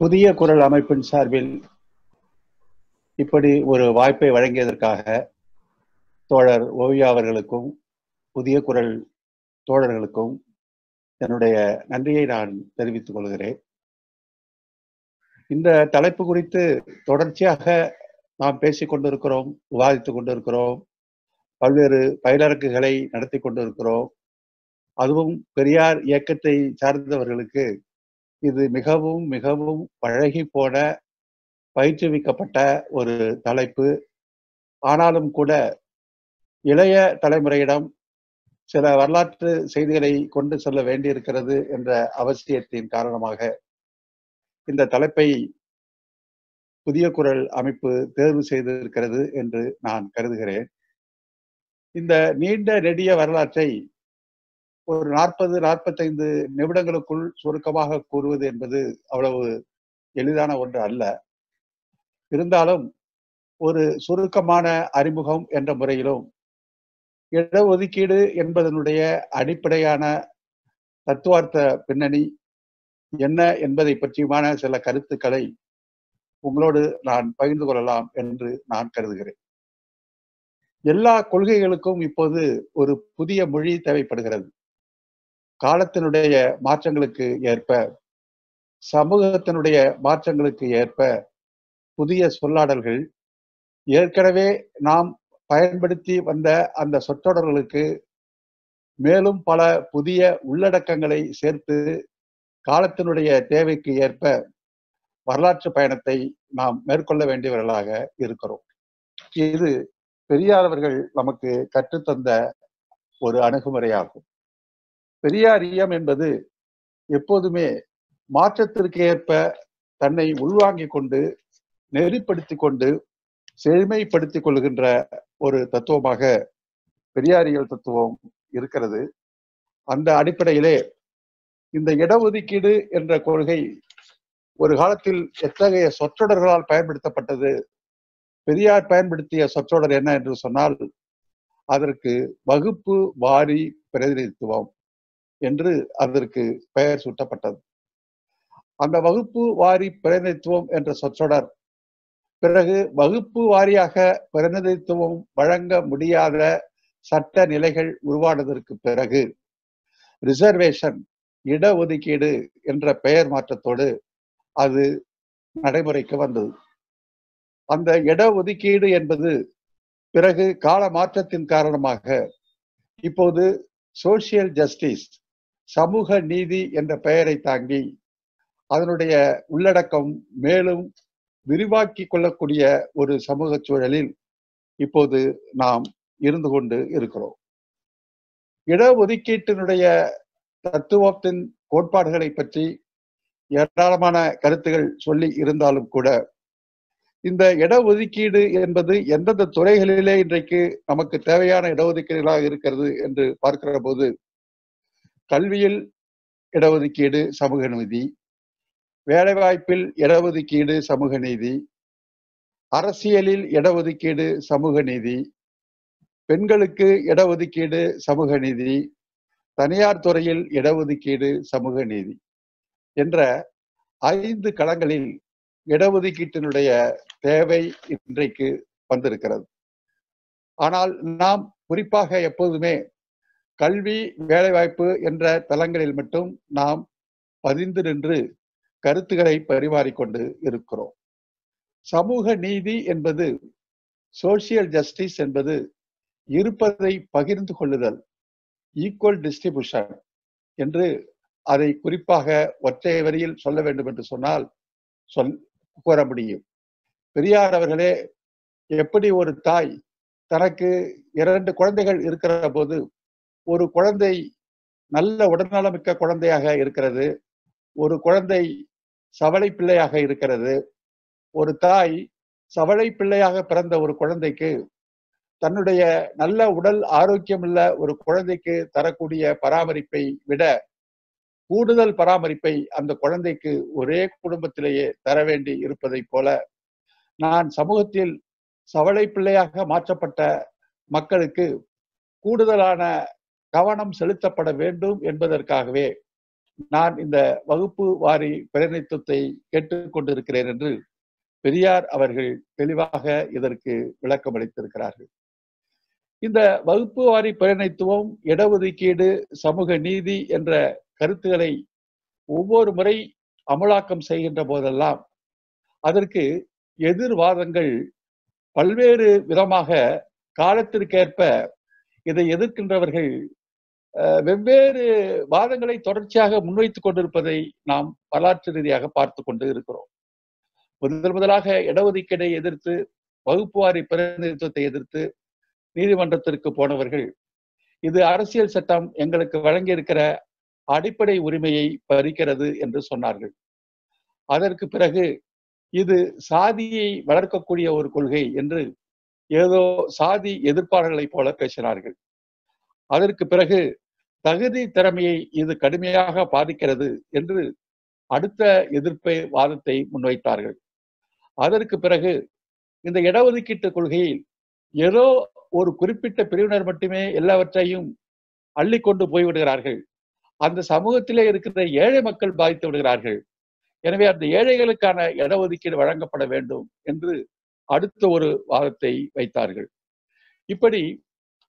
புதிய குரல் அமைப்பின் சார்பில் இப்படி ஒரு வாய்ப்பை வழங்கியதற்காக தோழர் ஓவியா அவர்களுக்கும் புதிய குரல் தோழர்களுக்கும் என்னுடைய நன்றியை நான் தெரிவித்துக் கொள்கிறேன். இந்த தலைப்பு குறித்து தொடர்ச்சியாக நாம் பேசிக் கொண்டிருக்கிறோம் விவாதித்துக் கொண்டிருக்கிறோம் பல்வேறு பயிலரங்குகளை நடத்தி கொண்டிருக்கிறோம். அதுவும் பெரியார் இயக்கத்தை சார்ந்தவர்களுக்கு இது மிகவும் மிகவும் பழகி போன பயிற்றுவிக்கப்பட்ட ஒரு தலைப்பு. ஆனாலும் கூட இளைய தலைமுறையிடம் சில வரலாற்று செய்திகளை கொண்டு செல்ல வேண்டியிருக்கிறது என்ற அவசியத்தின் காரணமாக இந்த தலைப்பை புதிய குரல் அமைப்பு தேர்வு செய்திருக்கிறது என்று நான் கருதுகிறேன். இந்த நீண்ட நெடிய வரலாற்றை ஒரு நாற்பது நாற்பத்தைந்து நிமிடங்களுக்குள் சுருக்கமாக கூறுவது என்பது அவ்வளவு எளிதான ஒன்று அல்ல. இருந்தாலும் ஒரு சுருக்கமான அறிமுகம் என்ற முறையிலும் இடஒதுக்கீடு என்பதனுடைய அடிப்படையான தத்துவார்த்த பின்னணி என்ன என்பதை பற்றியுமான சில கருத்துக்களை உங்களோடு நான் பகிர்ந்து கொள்ளலாம் என்று நான் கருதுகிறேன். எல்லா கொள்கைகளுக்கும் இப்போது ஒரு புதிய மொழி தேவைப்படுகிறது. காலத்தினுடைய மாற்றங்களுக்கு ஏற்ப சமூகத்தினுடைய மாற்றங்களுக்கு ஏற்ப புதிய சொல்லாடல்கள் ஏற்கனவே நாம் பயன்படுத்தி வந்த அந்த சொற்றொடர்களுக்கு மேலும் பல புதிய உள்ளடக்கங்களை சேர்த்து காலத்தினுடைய தேவைக்கு ஏற்ப வரலாற்று பயணத்தை நாம் மேற்கொள்ள வேண்டியவர்களாக இருக்கிறோம். இது பெரியார் அவர்கள் நமக்கு கற்றுத்தந்த ஒரு அணுகுமுறையாகும். பெரியாரியம் என்பது எப்போதுமே மாற்றத்திற்கு ஏற்ப தன்னை உள்வாங்கிக் கொண்டு நெறிப்படுத்தி கொண்டு செழுமைப்படுத்திக் கொள்கின்ற ஒரு தத்துவமாக பெரியாரியல் தத்துவம் இருக்கிறது. அந்த அடிப்படையிலே இந்த இடஒதுக்கீடு என்ற கொள்கை ஒரு காலத்தில் எத்தகைய சொற்றொடர்களால் பயன்படுத்தப்பட்டது பெரியார் பயன்படுத்திய சொற்றொடர் என்ன என்று சொன்னால் அதற்கு வகுப்பு வாரி பிரதிநிதித்துவம். என்று அதற்கு பெயர் சூட்டப்பட்டது. அந்த வகுப்பு வாரி பிரதிநிதித்துவம் என்ற சொற்றொடர் பிறகு வகுப்பு வாரியாக பிரதிநிதித்துவம் வழங்க முடியாத சட்ட நிலைகள் உருவானதற்கு பிறகு ரிசர்வேஷன் இடஒதுக்கீடு என்ற பெயர் மாற்றத்தோடு அது நடைமுறைக்கு வந்தது. அந்த இடஒதுக்கீடு என்பது பிறகு கால மாற்றத்தின் காரணமாக இப்போது சோசியல் ஜஸ்டிஸ் சமூக நீதி என்ற பெயரை தாங்கி அதனுடைய உள்ளடக்கம் மேலும் விரிவாக்கி கொள்ளக்கூடிய ஒரு சமூக சூழலில் இப்போது நாம் இருந்து கொண்டு இருக்கிறோம். இடஒதுக்கீட்டினுடைய தத்துவத்தின் கோட்பாடுகளை பற்றி ஏராளமான கருத்துகள் சொல்லி இருந்தாலும் கூட இந்த இடஒதுக்கீடு என்பது எந்தெந்த துறைகளிலே இன்றைக்கு நமக்கு தேவையான இடஒதுக்கீடுகளாக இருக்கிறது என்று பார்க்கிற போது கல்வியில் இடஒதுக்கீடு சமூக நீதி வேலைவாய்ப்பில் இடஒதுக்கீடு சமூக நீதி அரசியலில் இடஒதுக்கீடு சமூக நீதி பெண்களுக்கு இடஒதுக்கீடு சமூக நீதி தனியார் துறையில் இடஒதுக்கீடு சமூக நீதி என்ற ஐந்து களங்களில் இடஒதுக்கீட்டினுடைய தேவை இன்றைக்கு வந்திருக்கிறது. ஆனால் நாம் குறிப்பாக எப்போதுமே கல்வி வேலைவாய்ப்பு என்ற தளங்களில் மட்டும் நாம் பதிந்து நின்று கருத்துக்களை பரிமாறிக்கொண்டு இருக்கிறோம். சமூக நீதி என்பது சோசியல் ஜஸ்டிஸ் என்பது இருப்பதை பகிர்ந்து கொள்ளுதல் ஈக்குவல் டிஸ்ட்ரிபியூஷன் என்று அதை குறிப்பாக ஒற்றை வரியில் சொல்ல வேண்டும் என்று சொன்னால் சொல் கூற முடியும். பெரியார் அவர்களே எப்படி ஒரு தாய் தனக்கு இரண்டு குழந்தைகள் இருக்கிற போது ஒரு குழந்தை நல்ல உடல்நலமிக்க குழந்தையாக இருக்கிறது. ஒரு குழந்தை சவளை பிள்ளையாக இருக்கிறது. ஒரு தாய் சவளை பிள்ளையாக பிறந்த ஒரு குழந்தைக்கு தன்னுடைய நல்ல உடல் ஆரோக்கியமுள்ள ஒரு குழந்தைக்கு தரக்கூடிய பராமரிப்பை விட கூடுதல் பராமரிப்பை அந்த குழந்தைக்கு ஒரே குடும்பத்திலேயே தர வேண்டி இருப்பதை போல நான் சமூகத்தில் சவளை பிள்ளையாக மாற்றப்பட்ட மக்களுக்கு கூடுதலான கவனம் செலுத்தப்பட வேண்டும் என்பதற்காகவே நான் இந்த வகுப்பு வாரி பிரதிநிதித்துவத்தை கேட்டுக்கொண்டிருக்கிறேன் என்று பெரியார் அவர்கள் தெளிவாக இதற்கு விளக்கம் அளித்திருக்கிறார்கள். இந்த வகுப்பு வாரி பிரதிநிதித்துவம் இடஒதுக்கீடு சமூக நீதி என்ற கருத்துக்களை ஒவ்வொரு முறை அமலாக்கம் செய்கின்ற போதெல்லாம் அதற்கு எதிர்வாதங்கள் பல்வேறு விதமாக காலத்திற்கேற்ப இதை எதிர்க்கின்றவர்கள் வெவ்வேறு வாதங்களை தொடர்ச்சியாக முன்வைத்துக் கொண்டிருப்பதை நாம் வரலாற்று ரீதியாக பார்த்து கொண்டு இருக்கிறோம். முதல் முதலாக இடஒதுக்கீடை எதிர்த்து வகுப்புவாரி பிரதிநிதித்துவத்தை எதிர்த்து நீதிமன்றத்திற்கு போனவர்கள் இது அரசியல் சட்டம் எங்களுக்கு வழங்கியிருக்கிற அடிப்படை உரிமையை பறிக்கிறது என்று சொன்னார்கள். அதற்கு பிறகு இது சாதியை வளர்க்கக்கூடிய ஒரு கொள்கை என்று ஏதோ சாதி எதிர்ப்பாளர்களைப் போல பேசினார்கள். அதற்கு பிறகு தகுதி திறமையை இது கடுமையாக பாதிக்கிறது என்று அடுத்த எதிர்ப்பை வாதத்தை முன்வைத்தார்கள். அதற்கு பிறகு இந்த இடஒதுக்கீட்டு கொள்கையில் ஏதோ ஒரு குறிப்பிட்ட பிரிவினர் மட்டுமே எல்லாவற்றையும் அள்ளி கொண்டு போய்விடுகிறார்கள் அந்த சமூகத்திலே இருக்கிற ஏழை மக்கள் பாதித்து விடுகிறார்கள். எனவே அந்த ஏழைகளுக்கான இடஒதுக்கீடு வழங்கப்பட வேண்டும் என்று அடுத்த ஒரு வாதத்தை வைத்தார்கள். இப்படி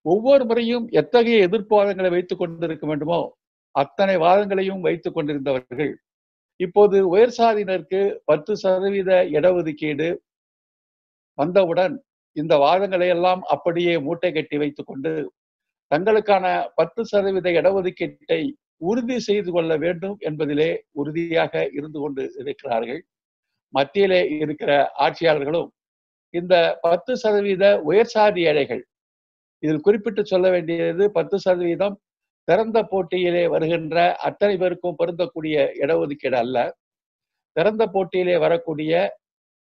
ஒவ்வொரு முறையும் எத்தகைய எதிர்ப்புவாதங்களை வைத்துக் கொண்டிருக்க வேண்டுமோ அத்தனை வாதங்களையும் வைத்துக் கொண்டிருந்தவர்கள். இப்போது உயர் சாதியினருக்கு பத்து சதவீத இடஒதுக்கீடு வந்தவுடன் இந்த வாதங்களை எல்லாம் அப்படியே மூட்டை கட்டி வைத்துக் கொண்டு தங்களுக்கான பத்து சதவீத இடஒதுக்கீட்டை உறுதி செய்து கொள்ள வேண்டும் என்பதிலே உறுதியாக இருந்து கொண்டு இருக்கிறார்கள். மத்தியிலே இருக்கிற ஆட்சியாளர்களும் இந்த பத்து சதவீத உயர் சாதி ஏழைகள் இதில் குறிப்பிட்டு சொல்ல வேண்டியது பத்து சதவீதம் திறந்த போட்டியிலே வருகின்ற அத்தனை பேருக்கும் பொருந்தக்கூடிய இடஒதுக்கீடு அல்ல. திறந்த போட்டியிலே வரக்கூடிய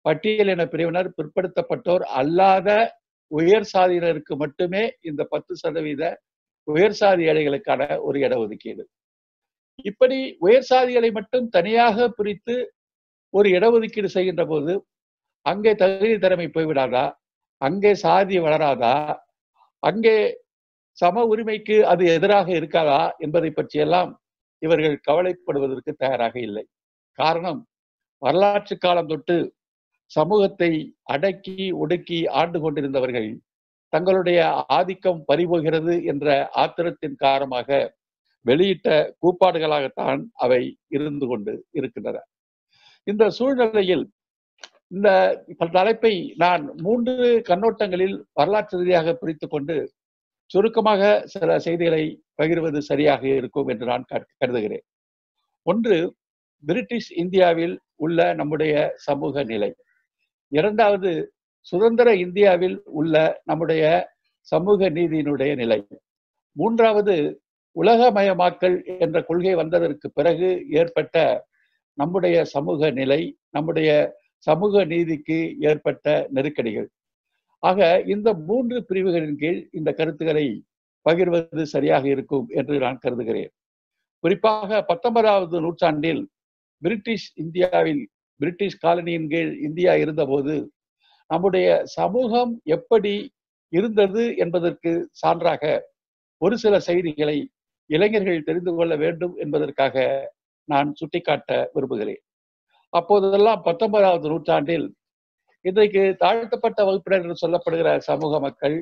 பட்டியலின பிரிவினர் பிற்படுத்தப்பட்டோர் அல்லாத உயர் சாதியினருக்கு மட்டுமே இந்த பத்து சதவீத உயர் சாதி ஏழைகளுக்கான ஒரு இடஒதுக்கீடு. இப்படி உயர் சாதிகளை மட்டும் தனியாக பிரித்து ஒரு இடஒதுக்கீடு செய்கின்ற போது அங்கே தகுதி திறமை போய்விடாதா? அங்கே சாதி வளராதா? அங்கே சம உரிமைக்கு அது எதிராக இருக்காதா என்பதை பற்றியெல்லாம் இவர்கள் கவலைப்படுவதற்கு தயாராக இல்லை. காரணம் வரலாற்று காலம் தொட்டு சமூகத்தை அடக்கி ஒடுக்கி ஆண்டு கொண்டிருந்தவர்கள் தங்களுடைய ஆதிக்கம் பறிபோகிறது என்ற ஆத்திரத்தின் காரணமாக வெளியிட்ட கூப்பாடுகளாகத்தான் அவை இருந்து கொண்டு இருக்கின்றன. இந்த சூழ்நிலையில் இந்த தலைப்பை நான் மூன்று கண்ணோட்டங்களில் வரலாற்று ரீதியாக பிரித்து கொண்டு சுருக்கமாக சில செய்திகளை பகிர்வது சரியாக இருக்கும் என்று நான் கருதுகிறேன். ஒன்று பிரிட்டிஷ் இந்தியாவில் உள்ள நம்முடைய சமூக நிலை. இரண்டாவது சுதந்திர இந்தியாவில் உள்ள நம்முடைய சமூக நீதியினுடைய நிலை. மூன்றாவது உலகமயமாக்கல் என்ற கொள்கை வந்ததற்கு பிறகு ஏற்பட்ட நம்முடைய சமூக நிலை நம்முடைய சமூக நீதிக்கு ஏற்பட்ட நெருக்கடிகள். ஆக இந்த மூன்று பிரிவுகளின் கீழ் இந்த கருத்துக்களை பகிர்வது சரியாக இருக்கும் என்று நான் கருதுகிறேன். குறிப்பாக பத்தொன்பதாவது நூற்றாண்டில் பிரிட்டிஷ் இந்தியாவில் பிரிட்டிஷ் காலனியின் கீழ் இந்தியா இருந்தபோது நம்முடைய சமூகம் எப்படி இருந்தது என்பதற்கு சான்றாக ஒரு சில செய்திகளை இளைஞர்கள் தெரிந்து கொள்ள வேண்டும் என்பதற்காக நான் சுட்டிக்காட்ட விரும்புகிறேன். அப்போதெல்லாம் பத்தொன்பதாவது நூற்றாண்டில் இன்றைக்கு தாழ்த்தப்பட்ட வகுப்பினர் என்று சொல்லப்படுகிற சமூக மக்கள்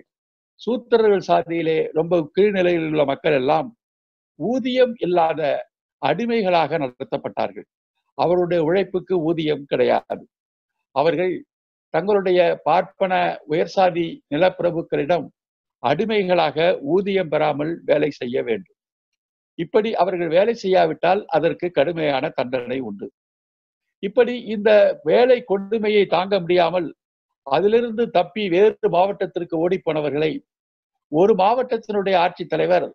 சூத்திரர்கள் சாதியிலே ரொம்ப கீழ்நிலையில் உள்ள மக்கள் எல்லாம் ஊதியம் இல்லாத அடிமைகளாக நடத்தப்பட்டார்கள். அவருடைய உழைப்புக்கு ஊதியம் கிடையாது. அவர்கள் தங்களுடைய பார்ப்பன உயர்சாதி நிலப்பிரபுக்களிடம் அடிமைகளாக ஊதியம் பெறாமல் வேலை செய்ய வேண்டும். இப்படி அவர்கள் வேலை செய்யாவிட்டால் அதற்கு கடுமையான தண்டனை உண்டு. இப்படி இந்த வேலை கொடுமையை தாங்க முடியாமல் அதிலிருந்து தப்பி வேறு மாவட்டத்திற்கு ஓடிப்போனவர்களை ஒரு மாவட்டத்தினுடைய ஆட்சித்தலைவர்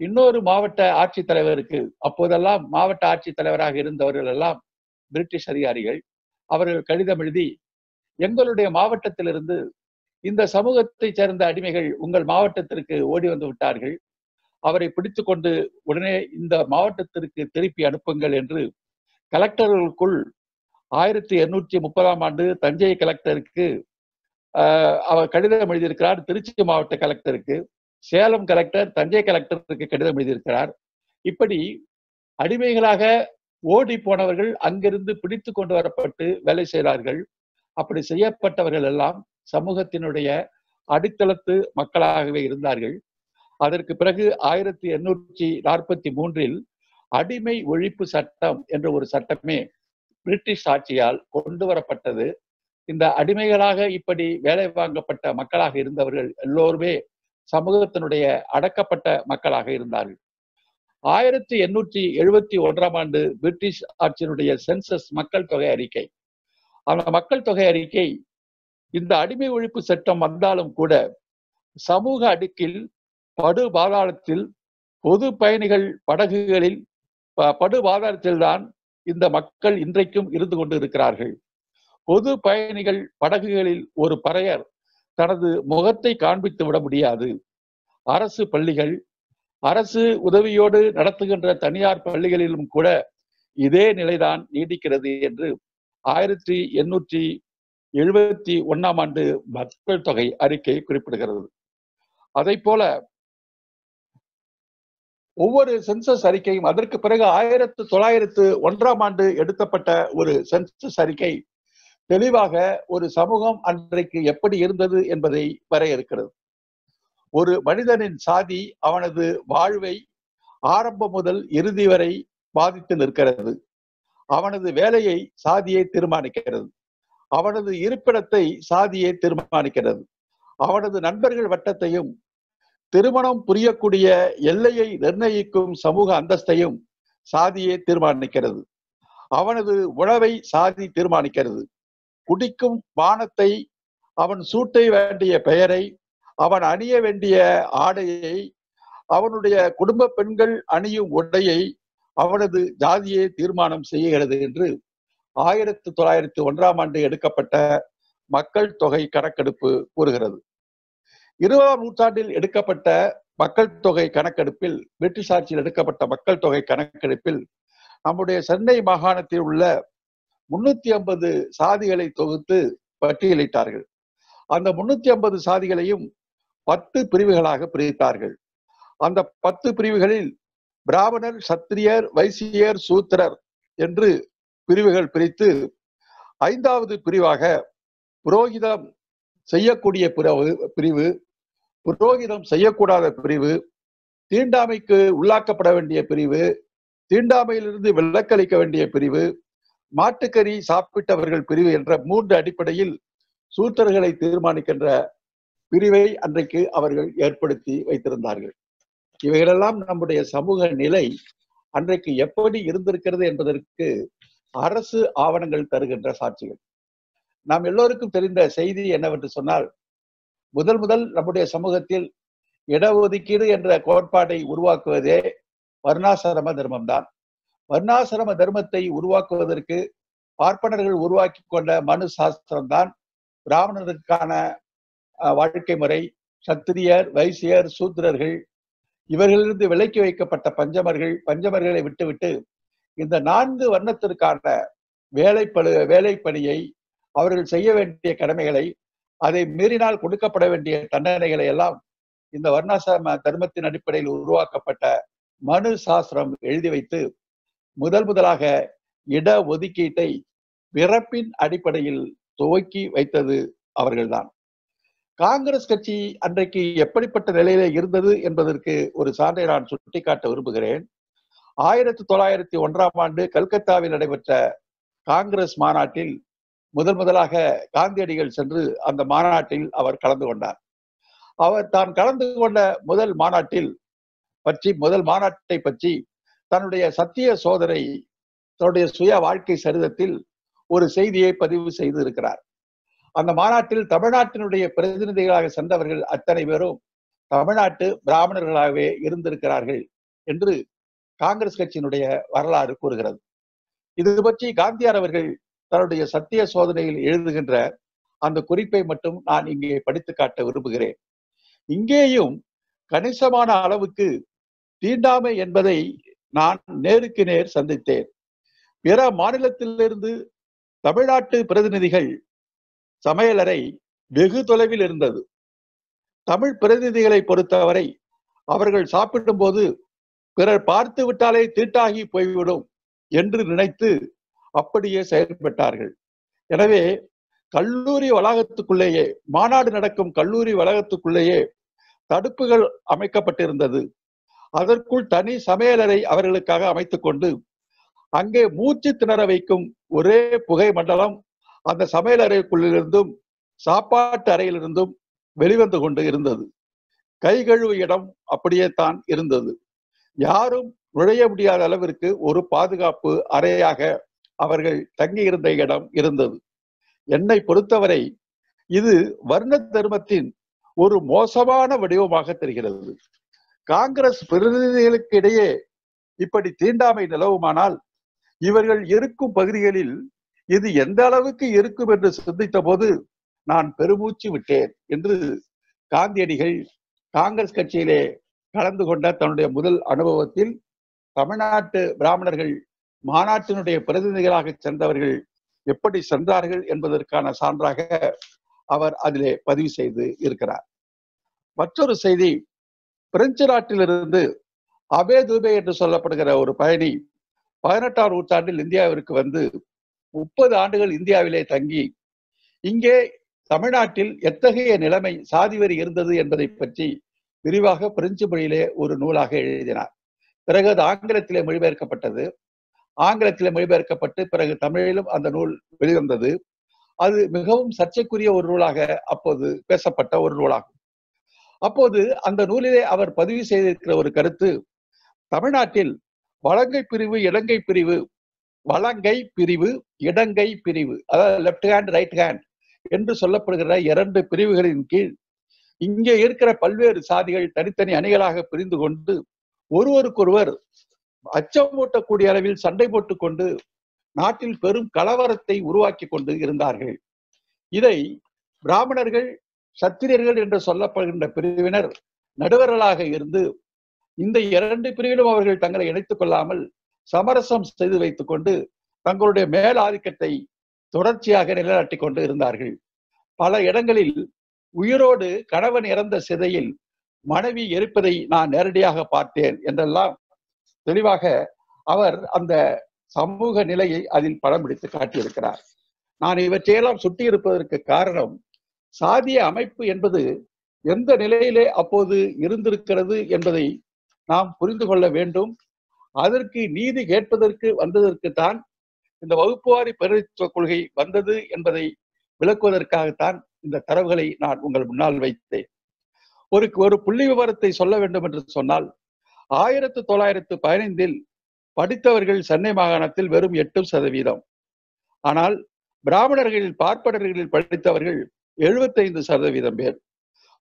இன்னொரு மாவட்ட ஆட்சித்தலைவருக்கு அப்போதெல்லாம் மாவட்ட ஆட்சித்தலைவராக இருந்தவர்கள் எல்லாம் பிரிட்டிஷ் அதிகாரிகள் அவர்கள் கடிதம் எழுதி எங்களுடைய மாவட்டத்திலிருந்து இந்த சமூகத்தை சேர்ந்த அடிமைகள் உங்கள் மாவட்டத்திற்கு ஓடி வந்து விட்டார்கள். அவரை பிடித்து கொண்டு உடனே இந்த மாவட்டத்திற்கு திருப்பி அனுப்புங்கள் என்று கலெக்டர்களுக்குள் ஆயிரத்தி எண்ணூற்றி முப்பதாம் ஆண்டு தஞ்சை கலெக்டருக்கு அவர் கடிதம் எழுதியிருக்கிறார். திருச்சி மாவட்ட கலெக்டருக்கு சேலம் கலெக்டர் தஞ்சை கலெக்டருக்கு கடிதம் எழுதியிருக்கிறார். இப்படி அடிமைகளாக ஓடி போனவர்கள் அங்கிருந்து பிடித்து கொண்டு வரப்பட்டு வேலை செய்கிறார்கள். அப்படி செய்யப்பட்டவர்கள் எல்லாம் சமூகத்தினுடைய அடித்தளத்து மக்களாகவே இருந்தார்கள். அதற்கு பிறகு ஆயிரத்தி எண்ணூற்றி நாற்பத்தி மூன்றில் அடிமை ஒழிப்பு சட்டம் என்ற ஒரு சட்டமே பிரிட்டிஷ் ஆட்சியால் கொண்டு வரப்பட்டது. இந்த அடிமைகளாக இப்படி வேலை வாங்கப்பட்ட மக்களாக இருந்தவர்கள் எல்லோருமே சமூகத்தினுடைய அடக்கப்பட்ட மக்களாக இருந்தார்கள். ஆயிரத்தி எண்ணூற்றி எழுபத்தி ஒன்றாம் ஆண்டு பிரிட்டிஷ் ஆட்சியினுடைய சென்சஸ் மக்கள் தொகை அறிக்கை. அந்த மக்கள் தொகை அறிக்கை இந்த அடிமை ஒழிப்பு சட்டம் வந்தாலும் கூட சமூக அடுக்கில் படு பாதாளத்தில் பொது பயணிகள் படகுகளில் படு பாதாளத்தில் தான் இந்த மக்கள் இன்றைக்கும் இருந்து கொண்டு இருக்கிறார்கள். பொது பயணிகள் படகுகளில் ஒரு பறையர் தனது முகத்தை காண்பித்து விட முடியாது. அரசு பள்ளிகள் அரசு உதவியோடு நடத்துகின்ற தனியார் பள்ளிகளிலும் கூட இதே நிலைதான் நீடிக்கிறது என்று ஆயிரத்தி எண்ணூற்றி எழுபத்தி ஒன்னாம் ஆண்டு மக்கள் தொகை அறிக்கை குறிப்பிடுகிறது. அதை போல ஒவ்வொரு சென்சஸ் அறிக்கையும் அதற்கு பிறகு ஆயிரத்து தொள்ளாயிரத்து ஒன்றாம் ஆண்டு எடுக்கப்பட்ட ஒரு சென்சஸ் அறிக்கை தெளிவாக ஒரு சமூகம் அன்றைக்கு எப்படி இருந்தது என்பதை வரையறுக்கிறது ஒரு மனிதனின் சாதி அவனது வாழ்வை ஆரம்பம் முதல் இறுதி வரை பாதித்து நிற்கிறது. அவனது வேலையை சாதியை தீர்மானிக்கிறது. அவனது இருப்பிடத்தை சாதியை தீர்மானிக்கிறது. அவனது நண்பர்கள் வட்டத்தையும் திருமணம் புரியக்கூடிய எல்லையை நிர்ணயிக்கும் சமூக அந்தஸ்தையும் சாதியே தீர்மானிக்கிறது. அவனது உணவை சாதி தீர்மானிக்கிறது. குடிக்கும் பானத்தை அவன் சூட்டை வேண்டிய பெயரை அவன் அணிய வேண்டிய ஆடையை அவனுடைய குடும்ப பெண்கள் அணியும் உடையை அவனது ஜாதியை தீர்மானம் செய்கிறது என்று ஆயிரத்தி தொள்ளாயிரத்தி ஒன்றாம் ஆண்டு எடுக்கப்பட்ட மக்கள் தொகை கணக்கெடுப்பு கூறுகிறது. இருபதாம் நூற்றாண்டில் எடுக்கப்பட்ட மக்கள் தொகை கணக்கெடுப்பில் பிரிட்டிஷ் ஆட்சியில் எடுக்கப்பட்ட மக்கள் தொகை கணக்கெடுப்பில் நம்முடைய சென்னை மாகாணத்தில் உள்ள முன்னூத்தி ஐம்பது சாதிகளை தொகுத்து பட்டியலிட்டார்கள். அந்த முன்னூத்தி ஐம்பது சாதிகளையும் பத்து பிரிவுகளாக பிரித்தார்கள். அந்த பத்து பிரிவுகளில் பிராமணர் சத்திரியர் வைசியர் சூத்திரர் என்று பிரிவுகள் பிரித்து ஐந்தாவது பிரிவாக புரோகிதம் செய்யக்கூடிய பிரிவு பிரிவு புரோகிதம் செய்யக்கூடாத பிரிவு தீண்டாமைக்கு உள்ளாக்கப்பட வேண்டிய பிரிவு தீண்டாமையிலிருந்து விலக்களிக்க வேண்டிய பிரிவு மாட்டுக்கறி சாப்பிட்டவர்கள் பிரிவு என்ற மூன்று அடிப்படையில் சூத்திரர்களை தீர்மானிக்கின்ற பிரிவை அன்றைக்கு அவர்கள் ஏற்படுத்தி வைத்திருந்தார்கள். இவைகளெல்லாம் நம்முடைய சமூக நிலை அன்றைக்கு எப்படி இருந்திருக்கிறது என்பதற்கு அரசு ஆவணங்கள் தருகின்ற சாட்சிகள். நாம் எல்லோருக்கும் தெரிந்த செய்தி என்னவென்று சொன்னால் முதல் முதல் நம்முடைய சமூகத்தில் இடஒதுக்கீடு என்ற கோட்பாட்டை உருவாக்குவதே வர்ணாசிரம தர்மம்தான். வர்ணாசிரம தர்மத்தை உருவாக்குவதற்கு பார்ப்பனர்கள் உருவாக்கி கொண்ட மனு சாஸ்திரம் தான் பிராமணருக்கான வாழ்க்கை முறை. சத்திரியர் வைசியர் சூத்திரர்கள் இவர்களிலிருந்து விலக்கி வைக்கப்பட்ட பஞ்சமர்கள் பஞ்சமர்களை விட்டுவிட்டு இந்த நான்கு வர்ணத்திற்கான வேலைப்பழு வேலைப்பணியை அவர்கள் செய்ய வேண்டிய கடமைகளை அதை மீறினால் கொடுக்கப்பட வேண்டிய தண்டனைகளை எல்லாம் இந்த வர்ணாசிரம தர்மத்தின் அடிப்படையில் உருவாக்கப்பட்ட மனு சாஸ்திரம் எழுதி வைத்து முதல் முதலாக இட ஒதுக்கீட்டை பிறப்பின் அடிப்படையில் துவக்கி வைத்தது அவர்கள்தான். காங்கிரஸ் கட்சி அன்றைக்கு எப்படிப்பட்ட நிலையில இருந்தது என்பதற்கு ஒரு சான்றை நான் சுட்டிக்காட்ட விரும்புகிறேன். ஆயிரத்தி தொள்ளாயிரத்தி ஒன்றாம் ஆண்டு கல்கத்தாவில் நடைபெற்ற காங்கிரஸ் மாநாட்டில் முதல் முதலாக காந்தியடிகள் சென்று அந்த மாநாட்டில் அவர் கலந்து கொண்டார். அவர் தான் கலந்து கொண்ட முதல் மாநாட்டில் பற்றி முதல் மாநாட்டை பற்றி தன்னுடைய சத்திய சோதனை தன்னுடைய சுய வாழ்க்கை சரிதத்தில் ஒரு செய்தியை பதிவு செய்து இருக்கிறார் அந்த மாநாட்டில் தமிழ்நாட்டினுடைய பிரதிநிதிகளாக சென்றவர்கள் அத்தனை பேரும் தமிழ்நாட்டு பிராமணர்களாகவே இருந்திருக்கிறார்கள் என்று காங்கிரஸ் கட்சியினுடைய வரலாறு கூறுகிறது. இது பற்றி காந்தியார் அவர்கள் தன்னுடைய சத்திய சோதனையில் எழுதுகின்ற அந்த குறிப்பை மட்டும் நான் இங்கே படித்து காட்ட விரும்புகிறேன். இங்கேயும் கணிசமான அளவுக்கு தீண்டாமை என்பதை நான் நேருக்கு நேர் சந்தித்தேன். பிற மாநிலத்திலிருந்து தமிழ்நாட்டு பிரதிநிதிகள் சமையலறை வெகு தொலைவில் இருந்தது. தமிழ் பிரதிநிதிகளை பொறுத்தவரை அவர்கள் சாப்பிடும் போது பிறர் பார்த்து விட்டாலே தீட்டாகி போய்விடும் என்று நினைத்து அப்படியே செயல்பட்டார்கள். எனவே கல்லூரி வளாகத்துக்குள்ளேயே மாநாடு நடக்கும் கல்லூரி வளாகத்துக்குள்ளேயே தடுப்புகள் அமைக்கப்பட்டிருந்தது. அதற்குள் தனி சமையலறை அவர்களுக்காக அமைத்து கொண்டு அங்கே மூச்சு திணற வைக்கும் ஒரே புகை மண்டலம் அந்த சமையலறைக்குள்ளிருந்தும் சாப்பாட்டு அறையிலிருந்தும் வெளிவந்து கொண்டு இருந்தது. கை கழுவு இடம் அப்படியே தான் இருந்தது. யாரும் நுழைய முடியாத அளவிற்கு ஒரு பாதுகாப்பு அறையாக அவர்கள் தங்கியிருந்த இடம் இருந்தது. என்னை பொறுத்தவரை இது வர்ண தர்மத்தின் ஒரு மோசமான வடிவமாக தெரிகிறது. காங்கிரஸ் பிரதிநிதிகளுக்கு இடையே இப்படி தீண்டாமை நிலவுமானால் இவர்கள் இருக்கும் பகுதிகளில் இது எந்த அளவுக்கு இருக்கும் என்று சிந்தித்த போது நான் பெருமூச்சு விட்டேன் என்று காந்தியடிகள் காங்கிரஸ் கட்சியிலே கலந்து கொண்ட தன்னுடைய முதல் அனுபவத்தில் தமிழ்நாட்டு பிராமணர்கள் மாநாட்டினுடைய பிரதிநிதிகளாக சென்றவர்கள் எப்படி சென்றார்கள் என்பதற்கான சான்றாக அவர் அதிலே பதிவு செய்து இருக்கிறார். மற்றொரு செய்தி பிரெஞ்சு நாட்டிலிருந்து அபே துபே என்று சொல்லப்படுகிற ஒரு பயணி பதினெட்டாம் நூற்றாண்டில் இந்தியாவிற்கு வந்து முப்பது ஆண்டுகள் இந்தியாவிலே தங்கி இங்கே தமிழ்நாட்டில் எத்தகைய நிலைமை சாதிவரி இருந்தது என்பதை பற்றி விரிவாக பிரெஞ்சு மொழியிலே ஒரு நூலாக எழுதினார். பிறகு அது ஆங்கிலத்திலே மொழிபெயர்க்கப்பட்டது. ஆங்கிலத்தில் மொழிபெயர்க்கப்பட்டு பிறகு தமிழிலும் அந்த நூல் வெளிவந்தது. அது மிகவும் சர்ச்சைக்குரிய ஒரு நூலாக அப்போது பேசப்பட்ட ஒரு நூலாகும். அப்போது அந்த நூலிலே அவர் பதிவு செய்திருக்கிற ஒரு கருத்து தமிழ்நாட்டில் வலங்கை பிரிவு இடங்கை பிரிவு வலங்கை பிரிவு இடங்கை பிரிவு அதாவது லெப்ட் ஹேண்ட் ரைட் ஹேண்ட் என்று சொல்லப்படுகிற இரண்டு பிரிவுகளின் கீழ் இங்கே இருக்கிற பல்வேறு சாதிகள் தனித்தனி அணிகளாக பிரிந்து கொண்டு ஒருவருக்கொருவர் அச்சமூட்டக்கூடிய அளவில் சண்டை போட்டுக் கொண்டு நாட்டில் பெரும் கலவரத்தை உருவாக்கி கொண்டு இருந்தார்கள். இதை பிராமணர்கள் சத்திரியர்கள் என்று சொல்லப்படுகின்ற பிரிவினர் நடுவர்களாக இருந்து இந்த இரண்டு பிரிவிலும் அவர்கள் தங்களை இணைத்துக் கொள்ளாமல் சமரசம் செய்து வைத்துக் கொண்டு தங்களுடைய மேல் ஆதிக்கத்தை தொடர்ச்சியாக நிலைநாட்டிக் கொண்டு இருந்தார்கள். பல இடங்களில் உயிரோடு கணவன் இறந்த சிதையில் மனைவி எரிப்பதை நான் நேரடியாக பார்த்தேன் என்றெல்லாம் தெளிவாக அவர் அந்த சமூக நிலையை அதில் படம் பிடித்து காட்டியிருக்கிறார். நான் இவற்றையெல்லாம் சுட்டி இருப்பதற்கு காரணம் சாதிய அமைப்பு என்பது எந்த நிலையிலே அப்போது இருந்திருக்கிறது என்பதை நாம் புரிந்து கொள்ள வேண்டும். அதற்கு நீதி கேட்பதற்கு வந்ததற்கு தான் இந்த வகுப்புவாரி பிரதித்துவ கொள்கை வந்தது என்பதை விளக்குவதற்காகத்தான் இந்த தரவுகளை நான் உங்கள் முன்னால் வைத்தேன். ஒரு ஒரு புள்ளி விவரத்தை சொல்ல வேண்டும் என்று சொன்னால் ஆயிரத்து தொள்ளாயிரத்து பதினைந்தில் படித்தவர்கள் சென்னை மாகாணத்தில் வெறும் எட்டு சதவீதம். ஆனால் பிராமணர்களில் பார்ப்பனர்களில் படித்தவர்கள் எழுபத்தைந்து சதவீதம் பேர்.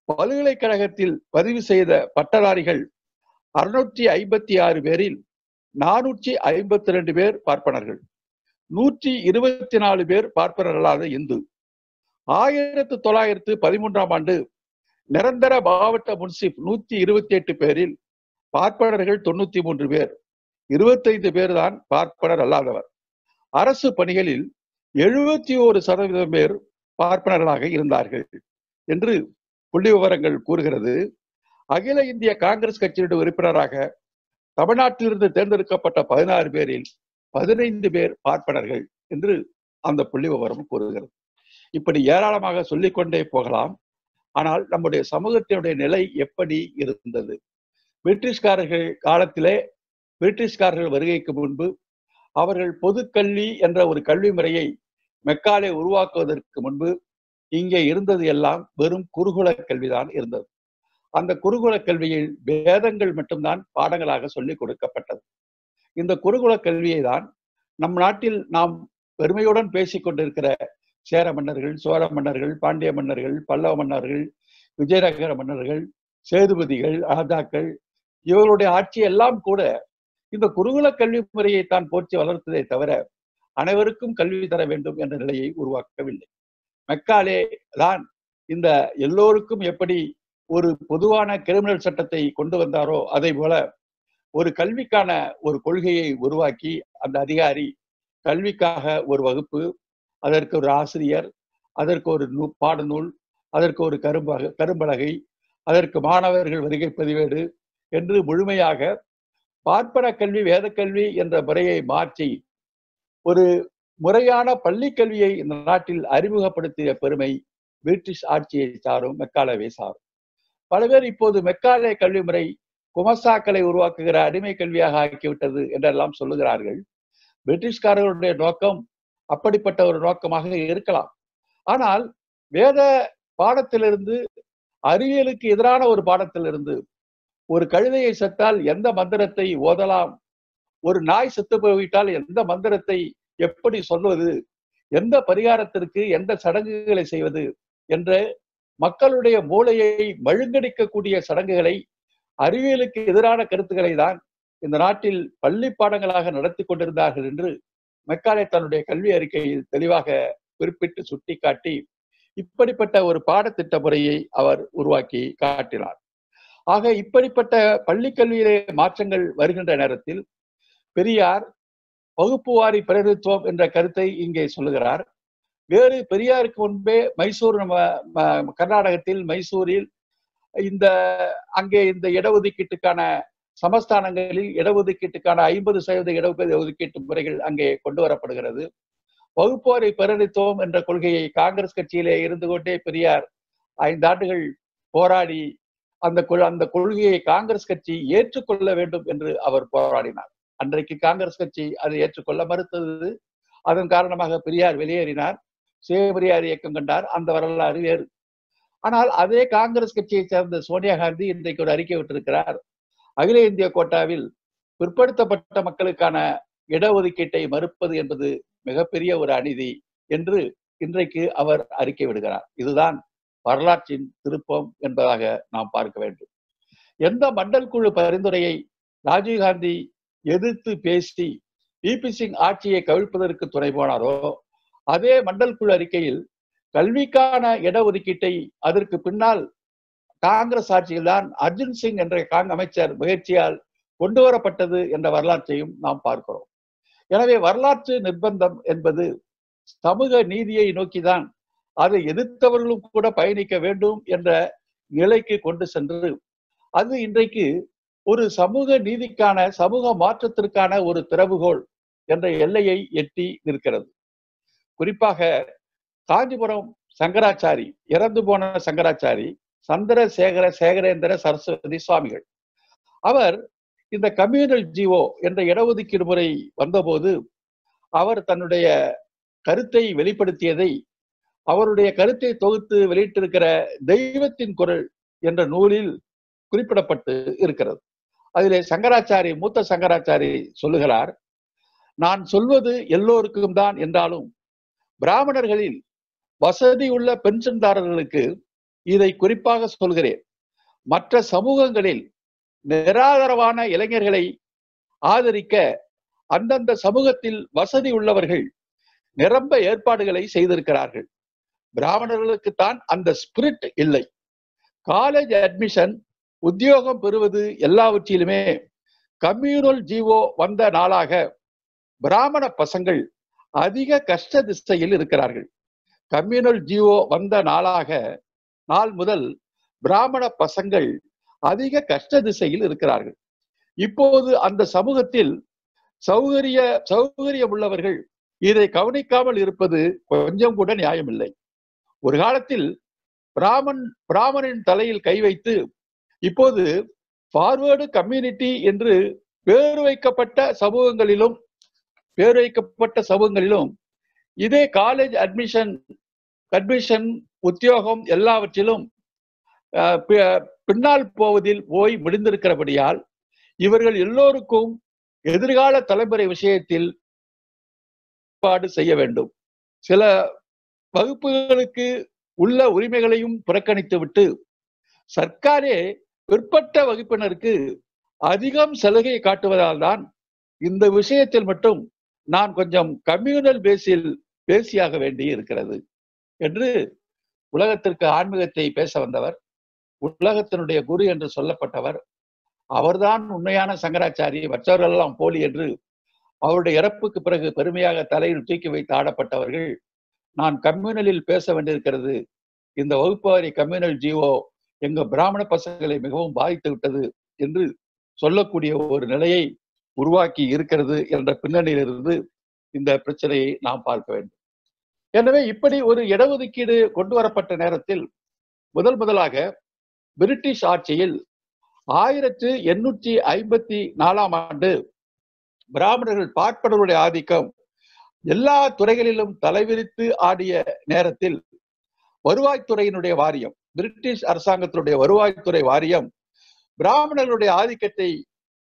பல்கலைக்கழகத்தில் பதிவு செய்த பட்டதாரிகள் அறுநூற்றி ஐம்பத்தி ஆறு பேரில் நானூற்றி ஐம்பத்தி ரெண்டு பேர் பார்ப்பனர்கள். நூற்றி இருபத்தி நாலு பேர் பார்ப்பனர்களான இந்து. ஆயிரத்து தொள்ளாயிரத்து பதிமூன்றாம் ஆண்டு நிரந்தர மாவட்ட முன்சிப் நூத்தி இருபத்தி எட்டு பேரில் பார்ப்பனர்கள் தொண்ணூத்தி மூன்று பேர். இருபத்தைந்து பேர் தான் பார்ப்பனர் அல்லாதவர். அரசு பணிகளில் எழுபத்தி ஒரு சதவீதம் பேர் பார்ப்பனர்களாக இருந்தார்கள் என்று புள்ளி விவரங்கள் கூறுகிறது. அகில இந்திய காங்கிரஸ் கட்சியினுடைய உறுப்பினராக தமிழ்நாட்டிலிருந்து தேர்ந்தெடுக்கப்பட்ட பதினாறு பேரில் பதினைந்து பேர் பார்ப்பனர்கள் என்று அந்த புள்ளி விவரம் கூறுகிறது இப்படி ஏராளமாக சொல்லிக்கொண்டே போகலாம். ஆனால் நம்முடைய சமூகத்தினுடைய நிலை எப்படி இருந்தது? பிரிட்டிஷ்காரர்கள் காலத்திலே பிரிட்டிஷ்காரர்கள் வருகைக்கு முன்பு அவர்கள் பொது கல்வி என்ற ஒரு கல்வி முறையை மெக்காலே உருவாக்குவதற்கு முன்பு இங்கே இருந்தது எல்லாம் வெறும் குருகுல கல்விதான் இருந்தது. அந்த குருகுல கல்வியில் வேதங்கள் மட்டும்தான் பாடங்களாக சொல்லிக் கொடுக்கப்பட்டது. இந்த குருகுல கல்வியை தான் நம் நாட்டில் நாம் பெருமையுடன் பேசிக் கொண்டிருக்கிற சேர மன்னர்கள் சோழ மன்னர்கள் பாண்டிய மன்னர்கள் பல்லவ மன்னர்கள் விஜயநகர மன்னர்கள் சேதுபதிகள் ராஜாக்கள் இவர்களுடைய ஆட்சி எல்லாம் கூட இந்த குருகுல கல்வி முறையை தான் போற்றி வளர்த்ததை தவிர அனைவருக்கும் கல்வி தர வேண்டும் என்ற நிலையை உருவாக்கவில்லை. மெக்காலே தான் இந்த எல்லோருக்கும் எப்படி ஒரு பொதுவான கிரிமினல் சட்டத்தை கொண்டு வந்தாரோ அதே போல ஒரு கல்விக்கான ஒரு கொள்கையை உருவாக்கி அந்த அதிகாரி கல்விக்காக ஒரு வகுப்பு அதற்கு ஒரு ஆசிரியர் அதற்கு ஒரு நூ பாடநூல் அதற்கு ஒரு கரும்பக கரும்பலகை அதற்கு மாணவர்கள் வருகை பதிவேடு என்று முழுமையாக பார்ப்பன கல்வி வேத கல்வி என்ற முறையை மாற்றி ஒரு முறையான பள்ளி கல்வியை இந்த நாட்டில் அறிமுகப்படுத்திய பெருமை பிரிட்டிஷ் ஆட்சியை சாரும் மெக்காலவே சாரும். பல பேர் இப்போது மெக்காலே கல்வி முறை குமசாக்களை உருவாக்குகிற அடிமை கல்வியாக ஆக்கிவிட்டது என்றெல்லாம் சொல்லுகிறார்கள். பிரிட்டிஷ்காரர்களுடைய நோக்கம் அப்படிப்பட்ட ஒரு நோக்கமாக இருக்கலாம். ஆனால் வேத பாடத்திலிருந்து அறிவியலுக்கு எதிரான ஒரு பாடத்திலிருந்து ஒரு கழுதையை செத்தால் எந்த மந்திரத்தை ஓதலாம்? ஒரு நாய் செத்து போய்விட்டால் எந்த மந்திரத்தை எப்படி சொல்வது? எந்த பரிகாரத்திற்கு எந்த சடங்குகளை செய்வது? என்ற மக்களுடைய மூளையை மழுங்கடிக்கக்கூடிய சடங்குகளை அறிவியலுக்கு எதிரான கருத்துக்களை தான் இந்த நாட்டில் பள்ளி பாடங்களாக நடத்தி கொண்டிருந்தார்கள் என்று மெக்காலே தன்னுடைய கல்வி அறிக்கையில் தெளிவாக குறிப்பிட்டு சுட்டிக்காட்டி இப்படிப்பட்ட ஒரு பாடத்திட்ட முறையை அவர் உருவாக்கி காட்டினார். ஆக இப்படிப்பட்ட பள்ளி கல்வியிலே மாற்றங்கள் வருகின்ற நேரத்தில் பெரியார் வகுப்புவாரி பிரதித்துவம் என்ற கருத்தை இங்கே சொல்லுகிறார். வேறு பெரியாருக்கு முன்பே மைசூர் நம்ம கர்நாடகத்தில் மைசூரில் இந்த அங்கே இந்த இடஒதுக்கீட்டுக்கான சமஸ்தானங்களில் இடஒதுக்கீட்டுக்கான ஐம்பது சதவீத இடஒதுக்கீட்டு முறைகள் அங்கே கொண்டு வரப்படுகிறது. வகுப்புவாரி பிரதித்துவம் என்ற கொள்கையை காங்கிரஸ் கட்சியிலே இருந்து கொண்டே பெரியார் ஐந்தாண்டுகள் போராடி அந்த அந்த கொள்கையை காங்கிரஸ் கட்சி ஏற்றுக்கொள்ள வேண்டும் என்று அவர் போராடினார். அன்றைக்கு காங்கிரஸ் கட்சி அதை ஏற்றுக்கொள்ள மறுத்தது. அதன் காரணமாக பெரியார் வெளியேறினார். சுயமரியாதை இயக்கம் கண்டார். அந்த வரலாறு வேறு. ஆனால் அதே காங்கிரஸ் கட்சியை சேர்ந்த சோனியா காந்தி இன்றைக்கு ஒரு அறிக்கை விட்டிருக்கிறார். அகில இந்திய கோட்டாவில் பிற்படுத்தப்பட்ட மக்களுக்கான இடஒதுக்கீட்டை மறுப்பது என்பது மிகப்பெரிய ஒரு அநீதி என்று இன்றைக்கு அவர் அறிக்கை விடுகிறார். இதுதான் வரலாற்றின் திருப்பம் என்பதாக நாம் பார்க்க வேண்டும். எந்த மண்டல் குழு பரிந்துரையை ராஜீவ்காந்தி எதிர்த்து பேசி பிபி சிங் ஆட்சியை கவிழ்ப்பதற்கு துணை போனாரோ அதே மண்டல் குழு அறிக்கையில் கல்விக்கான இடஒதுக்கீட்டை அதற்கு பின்னால் காங்கிரஸ் ஆட்சியில் தான் அர்ஜுன் சிங் என்ற காங் அமைச்சர் முயற்சியால் கொண்டு வரப்பட்டது என்ற வரலாற்றையும் நாம் பார்க்கிறோம். எனவே வரலாற்று நிர்பந்தம் என்பது சமூக நீதியை நோக்கிதான் அதை எதிர்த்தவர்களும் கூட பயணிக்க வேண்டும் என்ற நிலைக்கு கொண்டு சென்று அது இன்றைக்கு ஒரு சமூக நீதிக்கான சமூக மாற்றத்திற்கான ஒரு திறவுகோள் என்ற எல்லையை எட்டி நிற்கிறது. குறிப்பாக காஞ்சிபுரம் சங்கராச்சாரி இறந்து போன சங்கராச்சாரி சந்திரசேகர சேகரேந்திர சரஸ்வதி சுவாமிகள். அவர் இந்த கம்யூனல் ஜீவோ என்ற இடஒதுக்கீடு முறை வந்தபோது அவர் தன்னுடைய கருத்தை வெளிப்படுத்தியதை அவருடைய கருத்தை தொகுத்து வெளியிட்டிருக்கிற தெய்வத்தின் குரல் என்ற நூலில் குறிப்பிடப்பட்டு இருக்கிறது. அதிலே சங்கராச்சாரி மூத்த சங்கராச்சாரி சொல்லுகிறார் நான் சொல்வது எல்லோருக்கும் தான் என்றாலும் பிராமணர்களில் வசதி உள்ள பென்ஷன்தாரர்களுக்கு இதை குறிப்பாக சொல்கிறேன். மற்ற சமூகங்களில் நிராதரவான இளைஞர்களை ஆதரிக்க அந்தந்த சமூகத்தில் வசதி உள்ளவர்கள் நிரம்ப ஏற்பாடுகளை செய்திருக்கிறார்கள். பிராமணர்களுக்குத்தான் அந்த ஸ்பிரிட் இல்லை. காலேஜ் அட்மிஷன் உத்தியோகம் பெறுவது எல்லாவற்றிலுமே கம்யூனல் ஜீவோ வந்த நாளாக பிராமண பசங்கள் அதிக கஷ்ட திசையில் இருக்கிறார்கள். கம்யூனல் ஜீவோ வந்த நாளாக நாள் முதல் பிராமண பசங்கள் அதிக கஷ்ட திசையில் இருக்கிறார்கள். இப்போது அந்த சமூகத்தில் சௌகரிய சௌகரியம் உள்ளவர்கள் இதை கவனிக்காமல் இருப்பது கொஞ்சம் கூட நியாயமில்லை. ஒரு காலத்தில் பிராமன் பிராமணின் தலையில் கை வைத்து இப்போது ஃபார்வேர்டு கம்யூனிட்டி என்று பேர் வைக்கப்பட்ட சமூகங்களிலும் பேர் வைக்கப்பட்ட சமூகங்களிலும் இதே காலேஜ் அட்மிஷன் அட்மிஷன் உத்தியோகம் எல்லாவற்றிலும் பின்னால் போவதில் போய் முடிந்திருக்கிறபடியால் இவர்கள் எல்லோருக்கும் எதிர்கால தலைமுறை விஷயத்தில் ஏற்பாடு செய்ய வேண்டும். சில வகுப்புகளுக்கு உள்ள உரிமைகளையும் புறக்கணித்துவிட்டு சர்க்காரே பிற்பட்ட வகுப்பினருக்கு அதிகம் சலுகை காட்டுவதால் தான் இந்த விஷயத்தில் மட்டும் நான் கொஞ்சம் கம்யூனல் பேஸில் பேசியாக வேண்டி இருக்கிறது என்று உலகத்திற்கு ஆன்மீகத்தை பேச வந்தவர் உலகத்தினுடைய குரு என்று சொல்லப்பட்டவர் அவர்தான் உண்மையான சங்கராச்சாரி மற்றவர்கள் எல்லாம் போலி என்று அவருடைய இறப்புக்கு பிறகு பெருமையாக தலையில் தூக்கி வைத்து ஆடப்பட்டவர்கள் நான் கம்யூனலில் பேச வேண்டியிருக்கிறது. இந்த வகுப்பாரி கம்யூனல் ஜீவோ எங்க பிராமண பசங்களை மிகவும் பாதித்து விட்டது என்று சொல்லக்கூடிய ஒரு நிலையை உருவாக்கி இருக்கிறது என்ற பின்னணியிலிருந்து இந்த பிரச்சனையை நாம் பார்க்க வேண்டும். எனவே இப்படி ஒரு இடஒதுக்கீடு கொண்டு வரப்பட்ட நேரத்தில் முதல் முதலாக பிரிட்டிஷ் ஆட்சியில் ஆயிரத்து எண்ணூற்றி ஐம்பத்தி நாலாம் ஆண்டு பிராமணர்கள் பார்ப்பனருடைய ஆதிக்கம் எல்லா துறைகளிலும் தலைவிரித்து ஆடிய நேரத்தில் வருவாய்த்துறையினுடைய வாரியம் பிரிட்டிஷ் அரசாங்கத்தினுடைய வருவாய்த்துறை வாரியம் பிராமணர்களுடைய ஆதிக்கத்தை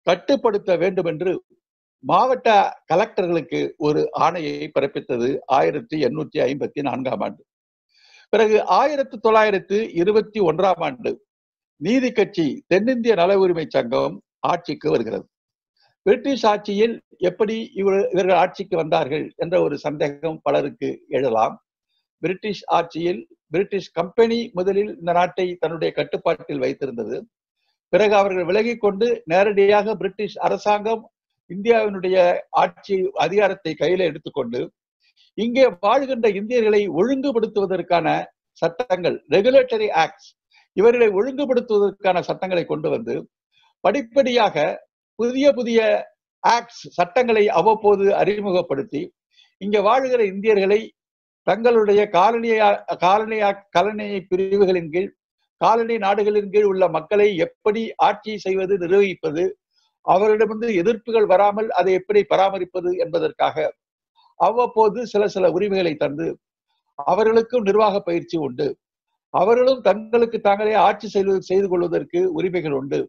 கட்டுப்படுத்த வேண்டும் என்று மாவட்ட கலெக்டர்களுக்கு ஒரு ஆணையை பிறப்பித்தது ஆயிரத்தி எண்ணூத்தி ஐம்பத்தி நான்காம் ஆண்டு. பிறகு ஆயிரத்தி தொள்ளாயிரத்து இருபத்தி ஒன்றாம் ஆண்டு நீதி கட்சி தென்னிந்திய நல உரிமை சங்கம் ஆட்சிக்கு வருகிறது. பிரிட்டிஷ் ஆட்சியில் எப்படி இவர் இவர்கள் ஆட்சிக்கு வந்தார்கள் என்ற ஒரு சந்தேகம் பலருக்கு எழலாம். பிரிட்டிஷ் ஆட்சியில் பிரிட்டிஷ் கம்பெனி முதலில் இந்த நாட்டை தன்னுடைய கட்டுப்பாட்டில் வைத்திருந்தது. பிறகு அவர்கள் விலகி கொண்டு நேரடியாக பிரிட்டிஷ் அரசாங்கம் இந்தியாவினுடைய ஆட்சி அதிகாரத்தை கையில எடுத்துக்கொண்டு இங்கே வாழ்கின்ற இந்தியர்களை ஒழுங்குபடுத்துவதற்கான சட்டங்கள் ரெகுலேட்டரி ஆக்ட்ஸ் இவர்களை ஒழுங்குபடுத்துவதற்கான சட்டங்களை கொண்டு வந்து படிப்படியாக புதிய புதிய ஆக்ட்ஸ் சட்டங்களை அவ்வப்போது அறிமுகப்படுத்தி இங்க வாழ்கிற இந்தியர்களை தங்களுடைய காலனியா காலனியா காலனி பிரிவுகளின் கீழ் காலனி நாடுகளின் கீழ் உள்ள மக்களை எப்படி ஆட்சி செய்வது நிர்வகிப்பது அவரிடமிருந்து எதிர்ப்புகள் வராமல் அதை எப்படி பராமரிப்பது என்பதற்காக அவ்வப்போது சில சில உரிமைகளை தந்து அவர்களுக்கும் நிர்வாக பயிற்சி உண்டு. அவர்களும் தங்களுக்கு தாங்களே ஆட்சி செய்வது செய்து கொள்வதற்கு உரிமைகள் உண்டு.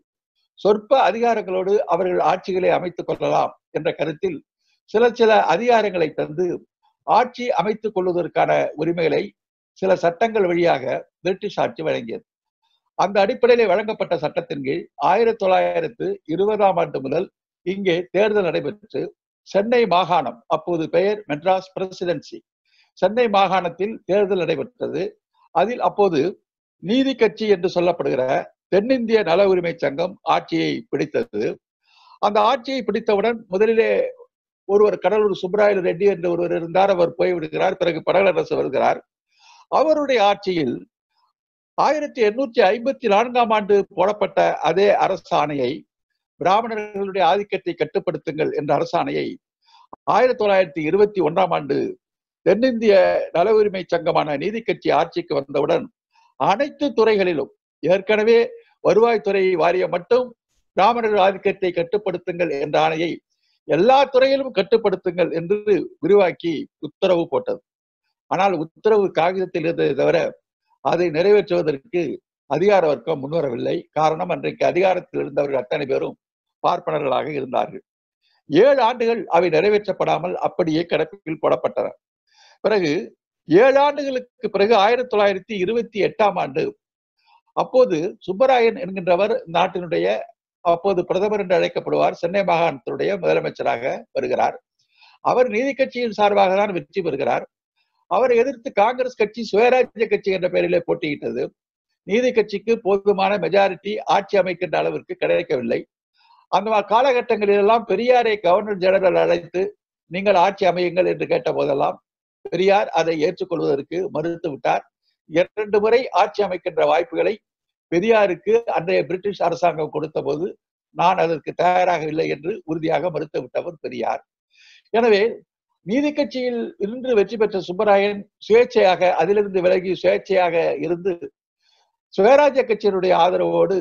சொற்ப அதிகாரங்களோடு அவர்கள் ஆட்சிகளை அமைத்துக் கொள்ளலாம் என்ற கருத்தில் சில சில அதிகாரங்களை தந்து ஆட்சி அமைத்துக் கொள்வதற்கான உரிமைகளை சில சட்டங்கள் வழியாக பிரிட்டிஷ் ஆட்சி வழங்கியது. அந்த அடிப்படையில் வழங்கப்பட்ட சட்டத்தின் கீழ் ஆயிரத்தி தொள்ளாயிரத்து இருபதாம் ஆண்டு முதல் இங்கே தேர்தல் நடைபெற்று சென்னை மாகாணம் அப்போது பெயர் மெட்ராஸ் பிரசிடென்சி. சென்னை மாகாணத்தில் தேர்தல் நடைபெற்றது. அதில் அப்போது நீதி கட்சி என்று சொல்லப்படுகிற தென்னிந்திய நல உரிமை சங்கம் ஆட்சியை பிடித்தது. அந்த ஆட்சியை பிடித்தவுடன் முதலிலே ஒருவர் கடலூர் சுப்ராயல் ரெட்டி என்று ஒருவர் இருந்தார். அவர் போய்விடுகிறார் பிறகு படலரசு வருகிறார். அவருடைய ஆட்சியில் ஆயிரத்தி எண்ணூற்றி ஐம்பத்தி நான்காம் ஆண்டு போடப்பட்ட அதே அரசாணையை பிராமணர்களுடைய ஆதிக்கத்தை கட்டுப்படுத்துங்கள் என்ற அரசாணையை ஆயிரத்தி தொள்ளாயிரத்தி இருபத்தி ஒன்றாம் ஆண்டு தென்னிந்திய நல உரிமை சங்கமான நீதி கட்சி ஆட்சிக்கு வந்தவுடன் அனைத்து துறைகளிலும் ஏற்கனவே வருவாய்த்துறை வாரியம் மட்டும் பிராமணர்கள் ஆதிக்கத்தை கட்டுப்படுத்துங்கள் என்ற ஆணையை எல்லா துறையிலும் கட்டுப்படுத்துங்கள் என்று விரிவாக்கி உத்தரவு போட்டது. ஆனால் உத்தரவு காகிதத்தில் இருந்ததை தவிர அதை நிறைவேற்றுவதற்கு அதிகார வர்க்கம் முன்வரவில்லை. காரணம் அன்றைக்கு அதிகாரத்தில் இருந்தவர்கள் அத்தனை பேரும் பார்ப்பனர்களாக இருந்தார்கள். ஏழு ஆண்டுகள் அவை நிறைவேற்றப்படாமல் அப்படியே கிடப்பில் போடப்பட்டன. பிறகு ஏழு ஆண்டுகளுக்கு பிறகு ஆயிரத்தி தொள்ளாயிரத்தி இருபத்தி எட்டாம் ஆண்டு அப்போது சுப்பராயன் என்கின்றவர் நாட்டினுடைய அப்போது பிரதமர் என்று அழைக்கப்படுவார் சென்னை மாகாணத்தினுடைய முதலமைச்சராக வருகிறார். அவர் நீதி கட்சியின் சார்பாக தான் வெற்றி பெறுகிறார். அவரை எதிர்த்து காங்கிரஸ் கட்சி சுயராஜ்ய கட்சி என்ற பெயரிலே போட்டியிட்டது. நீதி கட்சிக்கு போதுமான மெஜாரிட்டி ஆட்சி அமைக்கின்ற அளவிற்கு கிடைக்கவில்லை. அந்த காலகட்டங்களில் எல்லாம் பெரியாரை கவர்னர் ஜெனரல் அழைத்து நீங்கள் ஆட்சி அமையுங்கள் என்று கேட்ட போதெல்லாம் பெரியார் அதை ஏற்றுக்கொள்வதற்கு மறுத்து விட்டார் இரண்டு முறை ஆட்சி அமைக்கின்ற வாய்ப்புகளை பெரியாருக்கு அன்றைய பிரிட்டிஷ் அரசாங்கம் கொடுத்த போது நான் அதற்கு தயாராக இல்லை என்று உறுதியாக மறுத்து விட்டவர் பெரியார். எனவே நீதி கட்சியில் இருந்து வெற்றி பெற்ற சுப்பராயன் சுயேட்சையாக அதிலிருந்து விலகி சுயேட்சையாக இருந்து சுயராஜ்ய கட்சியினுடைய ஆதரவோடு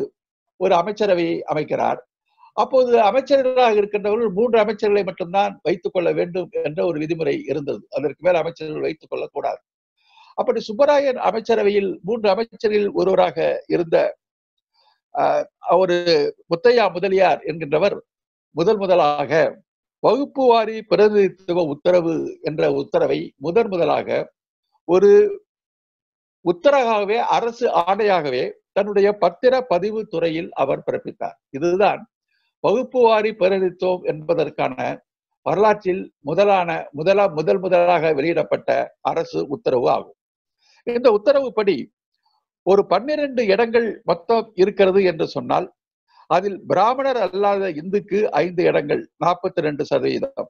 ஒரு அமைச்சரவையை அமைக்கிறார். அப்போது அமைச்சர்களாக இருக்கின்றவர்கள் மூன்று அமைச்சர்களை மட்டும்தான் வைத்துக் கொள்ள வேண்டும் என்ற ஒரு விதிமுறை இருந்தது. அதற்கு மேல் அமைச்சர்கள் வைத்துக் கொள்ளக்கூடாது. அப்படி சுப்பராயன் அமைச்சரவையில் மூன்று அமைச்சரில் ஒருவராக இருந்த ஒரு முத்தையா முதலியார் என்கின்றவர் முதல் முதலாக வகுப்பு வாரி பிரதிநிதித்துவ உத்தரவு என்ற உத்தரவை முதன் முதலாக ஒரு உத்தரவாகவே அரசு ஆணையாகவே தன்னுடைய பத்திர பதிவு துறையில் அவர் பிறப்பித்தார். இதுதான் வகுப்பு வாரி பிரதிநிதித்துவம் என்பதற்கான வரலாற்றில் முதலான முதலா முதல் முதலாக வெளியிடப்பட்ட அரசு உத்தரவு ஆகும். இந்த உத்தரவுப்படி ஒரு பன்னிரண்டு இடங்கள் மொத்தம் இருக்கிறது என்று சொன்னால் அதில் பிராமணர் அல்லாத இந்துக்கு ஐந்து இடங்கள் நாற்பத்தி ரெண்டு சதவீதம்.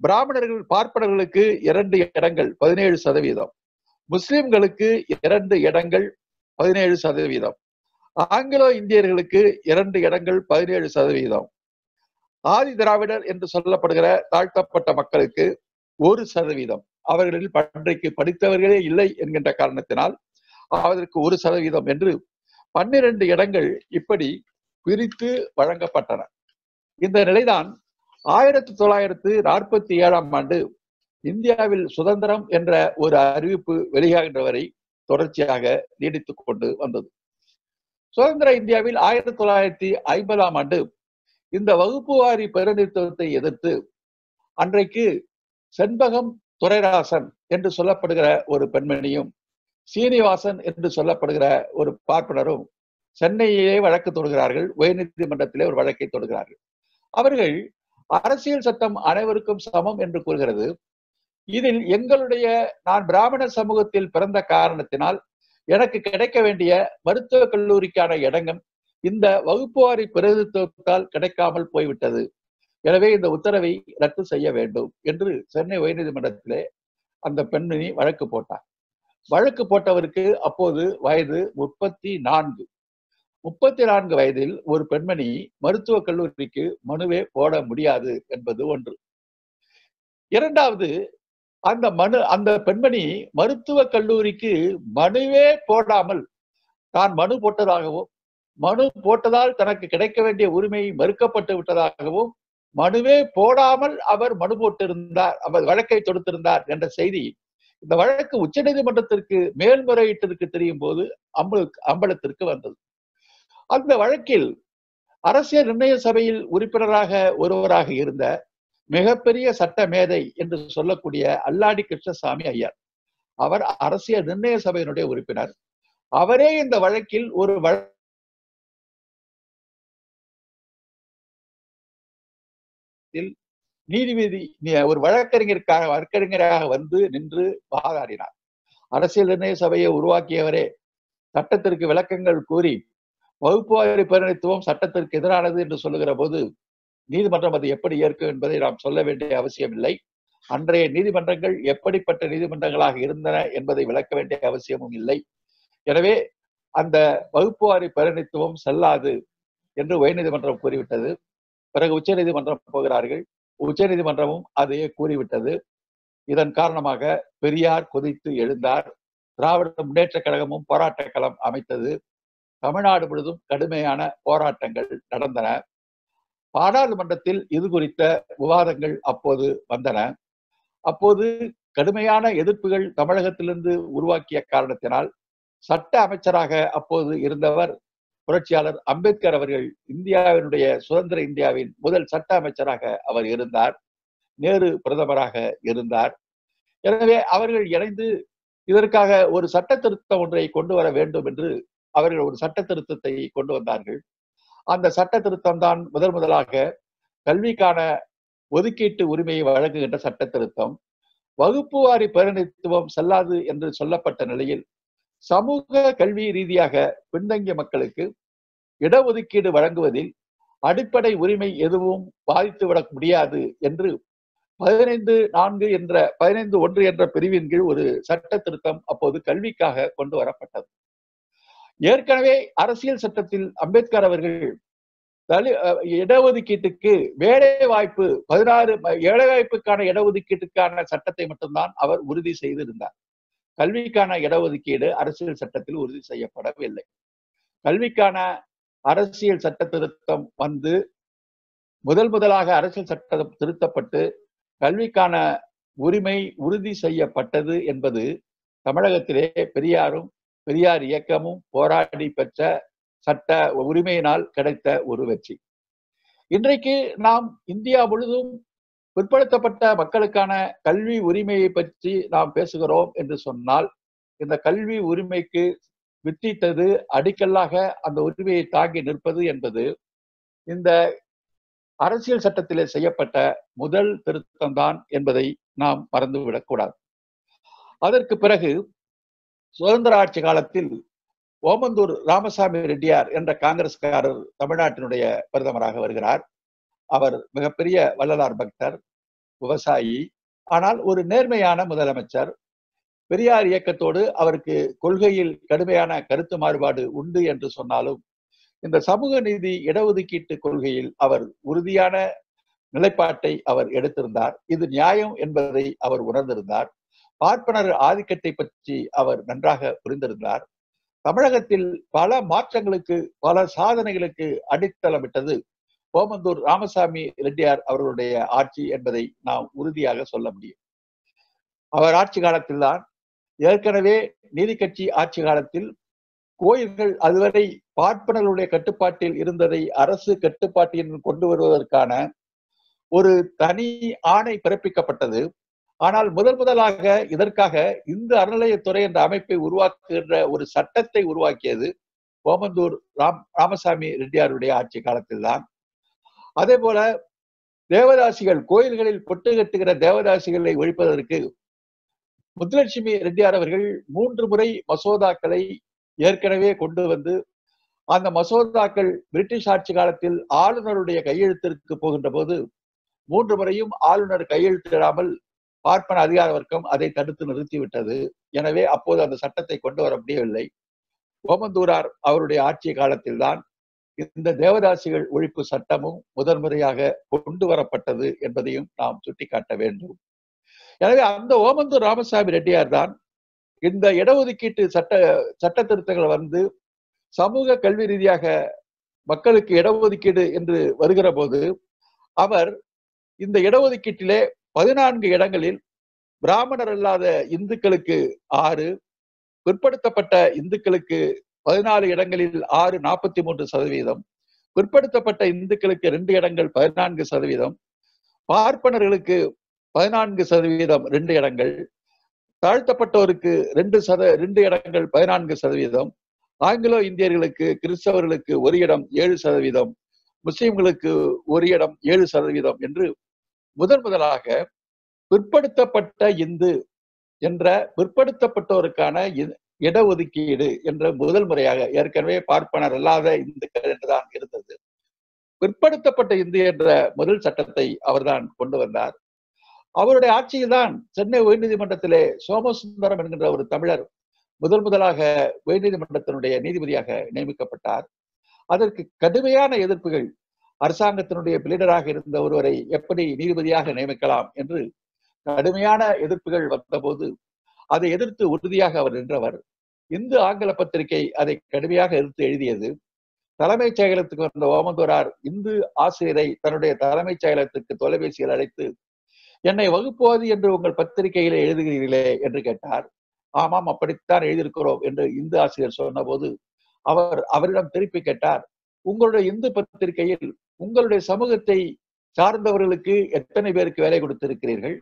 பிராமணர்கள் பார்ப்பனர்களுக்கு இரண்டு இடங்கள் பதினேழு சதவீதம். முஸ்லிம்களுக்கு இரண்டு இடங்கள் பதினேழு சதவீதம். ஆங்கிலோ இந்தியர்களுக்கு இரண்டு இடங்கள் பதினேழு சதவீதம். ஆதி திராவிடர் என்று சொல்லப்படுகிற தாழ்த்தப்பட்ட மக்களுக்கு ஒரு சதவீதம். அவர்களில் பன்றைக்கு படித்தவர்களே இல்லை என்கின்ற காரணத்தினால் அதற்கு ஒரு சதவீதம் என்று பன்னிரண்டு இடங்கள் இப்படி பிரித்து வழங்கப்பட்டன. இந்த நிலைதான் ஆயிரத்தி தொள்ளாயிரத்து நாற்பத்தி ஏழாம் ஆண்டு இந்தியாவில் சுதந்திரம் என்ற ஒரு அறிவிப்பு வெளியாகின்ற வரை தொடர்ச்சியாக நீடித்துக் கொண்டு வந்தது. சுதந்திர இந்தியாவில் ஆயிரத்தி தொள்ளாயிரத்தி ஐம்பதாம் ஆண்டு இந்த வகுப்பு வாரி பிரதிநிதித்துவத்தை எதிர்த்து அன்றைக்கு செண்பகம் துரைராசன் என்று சொல்லப்படுகிற ஒரு பெண்மணியும் சீனிவாசன் என்று சொல்லப்படுகிற ஒரு பார்ப்பனரும் சென்னையிலே வழக்கு தொடுகிறார்கள். உயர்நீதிமன்றத்திலே ஒரு வழக்கை தொடுகிறார்கள். அவர்கள் அரசியல் சட்டம் அனைவருக்கும் சமம் என்று கூறுகிறது. இதில் எங்களுடைய நான் பிராமண சமூகத்தில் பிறந்த காரணத்தினால் எனக்கு கிடைக்க வேண்டிய மருத்துவக் கல்லூரிக்கான இடங்கள் இந்த வகுப்புவாரி பிரதித்துவத்தால் கிடைக்காமல் போய்விட்டது. எனவே இந்த உத்தரவை ரத்து செய்ய வேண்டும் என்று சென்னை உயர்நீதிமன்றத்திலே அந்த பெண்மணி வழக்கு போட்டார். வழக்கு போட்டவருக்கு அப்போது வயது முப்பத்தி நான்கு முப்பத்தி நான்கு வயதில் ஒரு பெண்மணி மருத்துவக் கல்லூரிக்கு மனுவே போட முடியாது என்பது ஒன்று. இரண்டாவது அந்த மனு அந்த பெண்மணி மருத்துவக் கல்லூரிக்கு மனுவே போடாமல் தான் மனு போட்டதாகவும் மனு போட்டதால் தனக்கு கிடைக்க வேண்டிய உரிமை மறுக்கப்பட்டு விட்டதாகவும் மனுவே போடாமல் அவர் மனு போட்டிருந்தார் அவர் வழக்கை தொடுத்திருந்தார் என்ற செய்தி இந்த வழக்கு உச்சநீதிமன்றத்திற்கு மேல்முறையீட்டிற்கு தெரியும் போது அம்பல அம்பலத்திற்கு வந்தது. அந்த வழக்கில் அரசியல் நிர்ணய சபையில் உறுப்பினராக ஒருவராக இருந்த மிகப்பெரிய சட்ட மேதை என்று சொல்லக்கூடிய அல்லாடி கிருஷ்ணசாமி ஐயர் அவர் அரசியல் நிர்ணய சபையினுடைய உறுப்பினர். அவரே இந்த வழக்கில் ஒரு நீதிபதி ஒரு வழக்கறிஞருக்காக வழக்கறிஞராக வந்து நின்று வாதாடினார். அரசியல் நிர்ணய சபையை உருவாக்கியவரே சட்டத்திற்கு விளக்கங்கள் கூறி வகுப்புவாரி பிரதிநிதித்துவம் சட்டத்திற்கு எதிரானது என்று சொல்லுகிற போது நீதிமன்றம் அதை எப்படி ஏற்கும் என்பதை நாம் சொல்ல வேண்டிய அவசியமில்லை. அன்றைய நீதிமன்றங்கள் எப்படிப்பட்ட நீதிமன்றங்களாக இருந்தன என்பதை விளக்க வேண்டிய அவசியமும் இல்லை. எனவே அந்த வகுப்புவாரி பிரதிநிதித்துவம் செல்லாது என்று உயர்நீதிமன்றம் கூறிவிட்டது. பிறகு உச்ச நீதிமன்றம் போகிறார்கள். உச்சநீதிமன்றமும் அதையே கூறிவிட்டது. இதன் காரணமாக பெரியார் கொதித்து எழுந்தார். திராவிட முன்னேற்ற கழகமும் போராட்ட களம் அமைத்தது. தமிழ்நாடு முழுதும் கடுமையான போராட்டங்கள் நடந்தன. பாராளுமன்றத்தில் இது குறித்த விவாதங்கள் அப்போது வந்தன. அப்போது கடுமையான எதிர்ப்புகள் தமிழகத்திலிருந்து உருவாக்கிய காரணத்தினால் சட்ட அமைச்சராக அப்போது இருந்தவர் புரட்சியாளர் அம்பேத்கர் அவர்கள் இந்தியாவினுடைய சுதந்திர இந்தியாவின் முதல் சட்ட அமைச்சராக அவர் இருந்தார். நேரு பிரதமராக இருந்தார். எனவே அவர்கள் இணைந்து இதற்காக ஒரு சட்ட திருத்தம் ஒன்றை கொண்டு வர வேண்டும் என்று அவர்கள் ஒரு சட்ட திருத்தத்தை கொண்டு வந்தார்கள். அந்த சட்ட திருத்தம் தான் முதல் முதலாக கல்விக்கான ஒதுக்கீட்டு உரிமையை வழங்குகின்ற சட்ட திருத்தம். வகுப்பு வாரி பிரதிநிதித்துவம் செல்லாது என்று சொல்லப்பட்ட நிலையில் சமூக கல்வி ரீதியாக பின்தங்கிய மக்களுக்கு இடஒதுக்கீடு வழங்குவதில் அடிப்படை உரிமை எதுவும் பாதித்துவிட முடியாது என்று பதினைந்து நான்கு என்ற பதினைந்து ஒன்று என்ற பிரிவின் கீழ் ஒரு சட்ட திருத்தம் அப்போது கல்விக்காக கொண்டு வரப்பட்டது. ஏற்கனவே அரசியல் சட்டத்தில் அம்பேத்கர் அவர்கள் தலி இடஒதுக்கீட்டுக்கு வேலை வாய்ப்பு பதினாறு ஏழை வாய்ப்புக்கான இடஒதுக்கீட்டுக்கான சட்டத்தை மட்டும்தான் அவர் உறுதி செய்திருந்தார். கல்விக்கான இடஒதுக்கீடு அரசியல் சட்டத்தில் உறுதி செய்யப்படவில்லை. கல்விக்கான அரசியல் சட்ட திருத்தம் வந்து முதல் முதலாக அரசியல் சட்டம் திருத்தப்பட்டு கல்விக்கான உரிமை உறுதி செய்யப்பட்டது என்பது தமிழகத்திலே பெரியாரும் பெரியார் இயக்கமும் போராடி பெற்ற சட்ட உரிமையினால் கிடைத்த ஒரு வெற்றி. இன்றைக்கு நாம் இந்தியா முழுதும் பிற்படுத்தப்பட்ட மக்களுக்கான கல்வி உரிமையை பற்றி நாம் பேசுகிறோம் என்று சொன்னால் இந்த கல்வி உரிமைக்கு வித்திட்டது அடிக்கல்லாக அந்த உரிமையை தாங்கி நிற்பது என்பது இந்த அரசியல் சட்டத்திலே செய்யப்பட்ட முதல் திருத்தம் தான் என்பதை நாம் மறந்துவிடக்கூடாது. அதற்கு பிறகு சுதந்திர ஆட்சி காலத்தில் ஓமந்தூர் ராமசாமி ரெட்டியார் என்ற காங்கிரஸ்காரர் தமிழ்நாட்டினுடைய பிரதமராக வருகிறார். அவர் மிகப்பெரிய வள்ளலார் பக்தர் விவசாயி. ஆனால் ஒரு நேர்மையான முதலமைச்சர். பெரியார் இயக்கத்தோடு அவருக்கு கொள்கையில் கடுமையான கருத்து மாறுபாடு உண்டு என்று சொன்னாலும் இந்த சமூக நீதி இடஒதுக்கீட்டு கொள்கையில் அவர் உறுதியான நிலைப்பாட்டை அவர் எடுத்திருந்தார். இது நியாயம் என்பதை அவர் உணர்ந்திருந்தார். பார்ப்பனர் ஆதிக்கத்தை பற்றி அவர் நன்றாக புரிந்திருந்தார். தமிழகத்தில் பல மாற்றங்களுக்கு பல சாதனைகளுக்கு அடித்தளமிட்டது ஓமந்தூர் ராமசாமி ரெட்டியார் அவர்களுடைய ஆட்சி என்பதை நாம் உறுதியாக சொல்ல முடியும். அவர் ஆட்சி காலத்தில்தான் ஏற்கனவே நீதி கட்சி ஆட்சி காலத்தில் கோயில்கள் அதுவரை பார்ப்பனர்களுடைய கட்டுப்பாட்டில் இருந்ததை அரசு கட்டுப்பாட்டில் கொண்டு வருவதற்கான ஒரு தனி ஆணை பிறப்பிக்கப்பட்டது. ஆனால் முதல் முதலாக இதற்காக இந்து அறநிலையத்துறை என்ற அமைப்பை உருவாக்குகின்ற ஒரு சட்டத்தை உருவாக்கியது ஓமந்தூர் ராம் ராமசாமி ரெட்டியாருடைய ஆட்சி காலத்தில் தான் அதே போல தேவதாசிகள் கோயில்களில் பொட்டு கட்டுகிற தேவதாசிகளை ஒழிப்பதற்கு முத்துலட்சுமி ரெட்டியார் அவர்கள் மூன்று முறை மசோதாக்களை ஏற்கனவே கொண்டு வந்து அந்த மசோதாக்கள் பிரிட்டிஷ் ஆட்சி காலத்தில் ஆளுநருடைய கையெழுத்திற்கு போகின்ற போது மூன்று முறையும் ஆளுநர் கையெழுத்திடாமல் பார்ப்பன அதிகார வர்க்கம் அதை தடுத்து நிறுத்திவிட்டது. எனவே அப்போது அந்த சட்டத்தை கொண்டு வர முடியவில்லை. ஓமந்தூரார் அவருடைய ஆட்சி காலத்தில் தான் இந்த தேவதாசிகள் ஒழிப்பு சட்டமும் முதன்முறையாக கொண்டு வரப்பட்டது என்பதையும் நாம் சுட்டிக்காட்ட வேண்டும். எனவே அந்த ஓமந்தூர் ராமசாமி ரெட்டியார் தான் இந்த இடஒதுக்கீட்டு சட்ட சட்ட திருத்தங்கள் வந்து சமூக கல்வி ரீதியாக மக்களுக்கு இடஒதுக்கீடு என்று வருகிற போது அவர் இந்த இடஒதுக்கீட்டிலே பதினான்கு இடங்களில் பிராமணர் அல்லாத இந்துக்களுக்கு ஆறு பிற்படுத்தப்பட்ட இந்துக்களுக்கு பதினாலு இடங்களில் ஆறு நாற்பத்தி மூன்று சதவீதம் பிற்படுத்தப்பட்ட இந்துக்களுக்கு ரெண்டு இடங்கள் பதினான்கு சதவீதம் பார்ப்பனர்களுக்கு பதினான்கு சதவீதம் ரெண்டு இடங்கள் தாழ்த்தப்பட்டோருக்கு ரெண்டு சத ரெண்டு இடங்கள் பதினான்கு சதவீதம் ஆங்கிலோ இந்தியர்களுக்கு கிறிஸ்தவர்களுக்கு ஒரு இடம் ஏழு சதவீதம் முஸ்லிம்களுக்கு ஒரு இடம் ஏழு சதவீதம் என்று முதன் முதலாக பிற்படுத்தப்பட்ட இந்து என்ற பிற்படுத்தப்பட்டோருக்கான இடஒதுக்கீடு என்ற முதல் முறையாக ஏற்கனவே பார்ப்பனர் அல்லாத இந்துக்கள் என்றுதான் இருந்தது. பிற்படுத்தப்பட்ட இந்து என்ற முதல் சட்டத்தை அவர்தான் கொண்டு வந்தார். அவருடைய ஆட்சியில்தான் சென்னை உயர்நீதிமன்றத்திலே சோமசுந்தரம் என்கின்ற ஒரு தமிழர் முதல் முதலாக உயர்நீதிமன்றத்தினுடைய நீதிபதியாக நியமிக்கப்பட்டார். அதற்கு கடுமையான எதிர்ப்புகள் அரசாங்கத்தினுடைய பிளீடராக இருந்த ஒருவரை எப்படி நீதிபதியாக நியமிக்கலாம் என்று கடுமையான எதிர்ப்புகள் வந்தபோது அதை எதிர்த்து உறுதியாக அவர் நின்றவர். இந்து ஆங்கில பத்திரிகை அதை கடுமையாக எதிர்த்து எழுதியது. தலைமைச் செயலகத்துக்கு வந்த ஓமந்தோரார் இந்து ஆசிரியரை தன்னுடைய தலைமைச் செயலகத்துக்கு தொலைபேசியில் அழைத்து என்னை வகுப்புவாதி என்று உங்கள் பத்திரிகையில எழுதுகிறீர்களே என்று கேட்டார். ஆமாம் அப்படித்தான் எழுதியிருக்கிறோம் என்று இந்து ஆசிரியர் சொன்னபோது அவர் அவரிடம் திருப்பி கேட்டார். உங்களுடைய இந்து பத்திரிகையில் உங்களுடைய சமூகத்தை சார்ந்தவர்களுக்கு எத்தனை பேருக்கு வேலை கொடுத்திருக்கிறீர்கள்?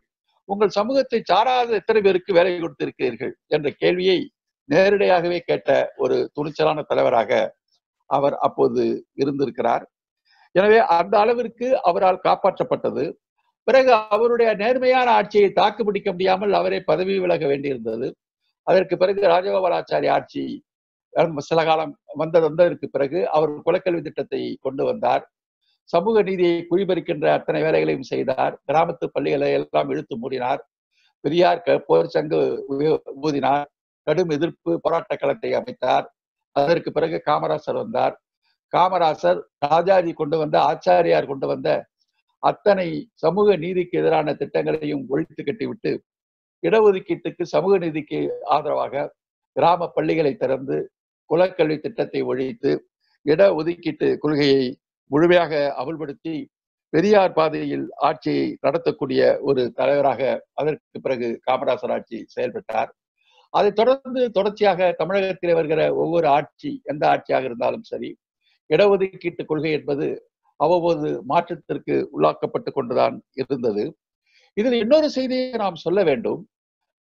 உங்கள் சமூகத்தை சாராத எத்தனை பேருக்கு வேலை கொடுத்திருக்கிறீர்கள் என்ற கேள்வியை நேரடியாகவே கேட்ட ஒரு துணிச்சலான தலைவராக அவர் அப்போது இருந்திருக்கிறார். எனவே அந்த அளவிற்கு அவரால் காப்பாற்றப்பட்டது. பிறகு அவருடைய நேர்மையான ஆட்சியை தாக்கு பிடிக்க முடியாமல் அவரை பதவி விலக வேண்டியிருந்தது. அதற்கு பிறகு ராஜகோபாலாச்சாரி ஆட்சி சில காலம் வந்த வந்ததற்கு பிறகு அவர் குலக்கல்வி திட்டத்தை கொண்டு வந்தார். சமூக நீதியை குறிபறிக்கின்ற அத்தனை வேலைகளையும் செய்தார். கிராமத்து பள்ளிகளை எல்லாம் இழுத்து மூடினார். பெரியார் போர் சங்கு ஊதினார். கடும் எதிர்ப்பு போராட்ட களத்தை அமைத்தார். அதற்கு பிறகு காமராசர் வந்தார். காமராசர் ராஜாஜி கொண்டு வந்த ஆச்சாரியார் கொண்டு வந்த அத்தனை சமூக நீதிக்கு எதிரான திட்டங்களையும் ஒழித்து கட்டிவிட்டு இடஒதுக்கீட்டுக்கு சமூக நீதிக்கு ஆதரவாக கிராம பள்ளிகளை திறந்து குலக்கல்வி திட்டத்தை ஒழித்து இட ஒதுக்கீட்டு கொள்கையை முழுமையாக அமல்படுத்தி பெரியார் பாதையில் ஆட்சியை நடத்தக்கூடிய ஒரு தலைவராக அதற்கு பிறகு காமராசர் ஆட்சி செயல்பட்டார். அதை தொடர்ந்து தொடர்ச்சியாக தமிழகத்தில் வருகிற ஒவ்வொரு ஆட்சி எந்த ஆட்சியாக இருந்தாலும் சரி இடஒதுக்கீட்டு கொள்கை என்பது அவ்வப்போது மாற்றத்திற்கு உள்ளாக்கப்பட்டு கொண்டுதான் இருந்தது. இதில் இன்னொரு செய்தியை நாம் சொல்ல வேண்டும்.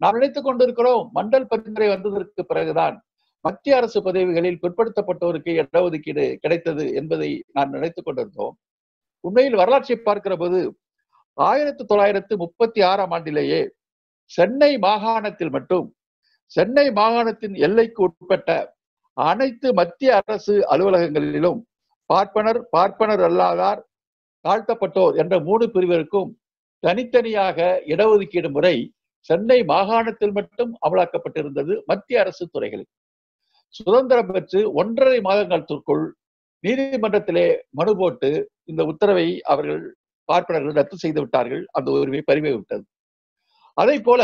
நாம் நினைத்துக் கொண்டிருக்கிறோம் மண்டல் பரிந்துரை வந்ததற்கு பிறகுதான் மத்திய அரசு பதவிகளில் பிற்படுத்தப்பட்டோருக்கு இடஒதுக்கீடு கிடைத்தது என்பதை நான் நினைத்துக் கொண்டிருந்தோம். உண்மையில் வரலாற்றை பார்க்கிற போது ஆயிரத்தி தொள்ளாயிரத்து முப்பத்தி ஆறாம் ஆண்டிலேயே சென்னை மாகாணத்தில் மட்டும் சென்னை மாகாணத்தின் எல்லைக்கு உட்பட்ட அனைத்து மத்திய அரசு அலுவலகங்களிலும் பார்ப்பனர் பார்ப்பனர் அல்லாதார் தாழ்த்தப்பட்டோர் என்ற மூணு பிரிவிற்கும் தனித்தனியாக இடஒதுக்கீடு முறை சென்னை மாகாணத்தில் மட்டும் அமலாக்கப்பட்டிருந்தது மத்திய அரசு துறைகளில். சுதந்திரம் பெற்று ஒன்றரை மாதங்களுக்குள் நீதிமன்றத்திலே மனு போட்டு இந்த உத்தரவை அவர்கள் பார்ப்பனர்கள் ரத்து செய்து விட்டார்கள் அந்த உரிமை பறிவை விட்டது. அதை போல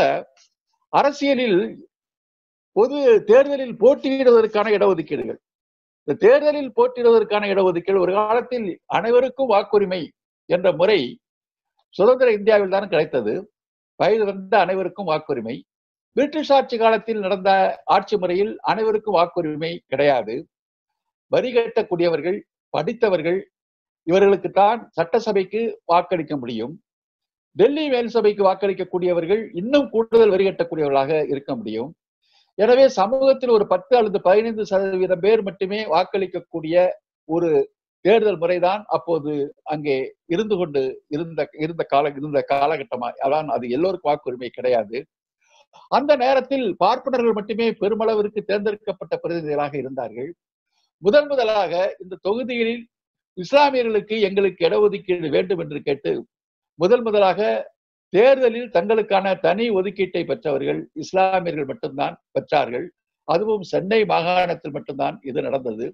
அரசியலில் பொது தேர்தலில் போட்டியிடுவதற்கான இடஒதுக்கீடுகள். இந்த தேர்தலில் போட்டியிடுவதற்கான இடஒதுக்கீடு ஒரு காலத்தில் அனைவருக்கும் வாக்குரிமை என்ற முறை சுதந்திர இந்தியாவில் தான் கிடைத்தது. வயது வந்த அனைவருக்கும் வாக்குரிமை. பிரிட்டிஷ் ஆட்சி காலத்தில் நடந்த ஆட்சி முறையில் அனைவருக்கும் வாக்குரிமை கிடையாது. வரி கட்டக்கூடியவர்கள் படித்தவர்கள் இவர்களுக்கு தான் சட்டசபைக்கு வாக்களிக்க முடியும். டெல்லி மேல் சபைக்கு வாக்களிக்கக்கூடியவர்கள் இன்னும் கூடுதல் வரி கட்டக்கூடியவர்களாக இருக்க முடியும். எனவே சமூகத்தில் ஒரு பத்து அல்லது பதினைந்து சதவீதம் பேர் மட்டுமே வாக்களிக்கக்கூடிய ஒரு தேர்தல் முறைதான் அப்போது அங்கே இருந்து கொண்டு இருந்த இருந்த கால இருந்த காலகட்டமா அதான் அது எல்லோருக்கும் வாக்குரிமை கிடையாது. அந்த நேரத்தில் பார்ப்பனர்கள் மட்டுமே பெருமளவிற்கு தேர்ந்தெடுக்கப்பட்ட பிரதிநிதிகளாக இருந்தார்கள். முதன் முதலாக இந்த தொகுதிகளில் இஸ்லாமியர்களுக்கு எங்களுக்கு இடஒதுக்கீடு வேண்டும் என்று கேட்டு முதல் முதலாக தேர்தலில் தங்களுக்கான தனி ஒதுக்கீட்டை பெற்றவர்கள் இஸ்லாமியர்கள் மட்டும்தான் பெற்றார்கள். அதுவும் சென்னை மாகாணத்தில் மட்டும்தான் இது நடந்தது.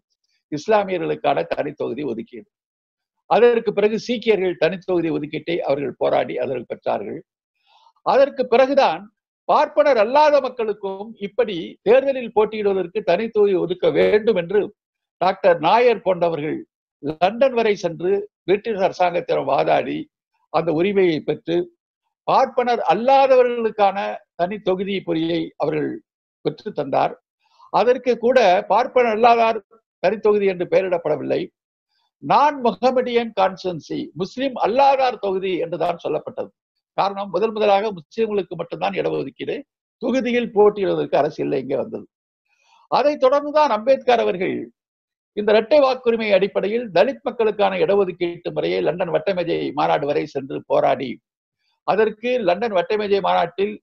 இஸ்லாமியர்களுக்கான தனி தொகுதி ஒதுக்கீடு. அதற்கு பிறகு சீக்கியர்கள் தனித்தொகுதி ஒதுக்கீட்டை அவர்கள் போராடி அதற்கு பெற்றார்கள். அதற்கு பிறகுதான் பார்ப்பனர் அல்லாத மக்களுக்கும் இப்படி தேர்தலில் போட்டியிடுவதற்கு தனித்துவை ஒதுக்க வேண்டும் என்று டாக்டர் நாயர் போன்றவர்கள் லண்டன் வரை சென்று பிரிட்டிஷ் அரசாங்கத்திடம் வாதாடி அந்த உரிமையை பெற்று பார்ப்பனர் அல்லாதவர்களுக்கான தனி தொகுதி பொறியை அவர்கள் பெற்று தந்தார். அதற்கு கூட பார்ப்பனர் அல்லாதார் தனித்தொகுதி என்று பெயரிடப்படவில்லை. நான் முகமடியன் கான்ஸ்டன்சி முஸ்லிம் அல்லாதார் தொகுதி என்றுதான் சொல்லப்பட்டது. காரணம் முதல் முதலாக முஸ்லிம்களுக்கு மட்டும்தான் இடஒதுக்கீடு தொகுதியில் போட்டியிடுவதற்கு அரசியல் இங்கே வந்தது. அதைத் தொடர்ந்துதான் அம்பேத்கர் அவர்கள் இந்த இரட்டை வாக்குரிமை அடிப்படையில் தலித் மக்களுக்கான இடஒதுக்கீட்டு முறையை லண்டன் வட்டமேஜை மாநாடு வரை சென்று போராடி அதற்கு லண்டன் வட்டமேஜை மாநாட்டில்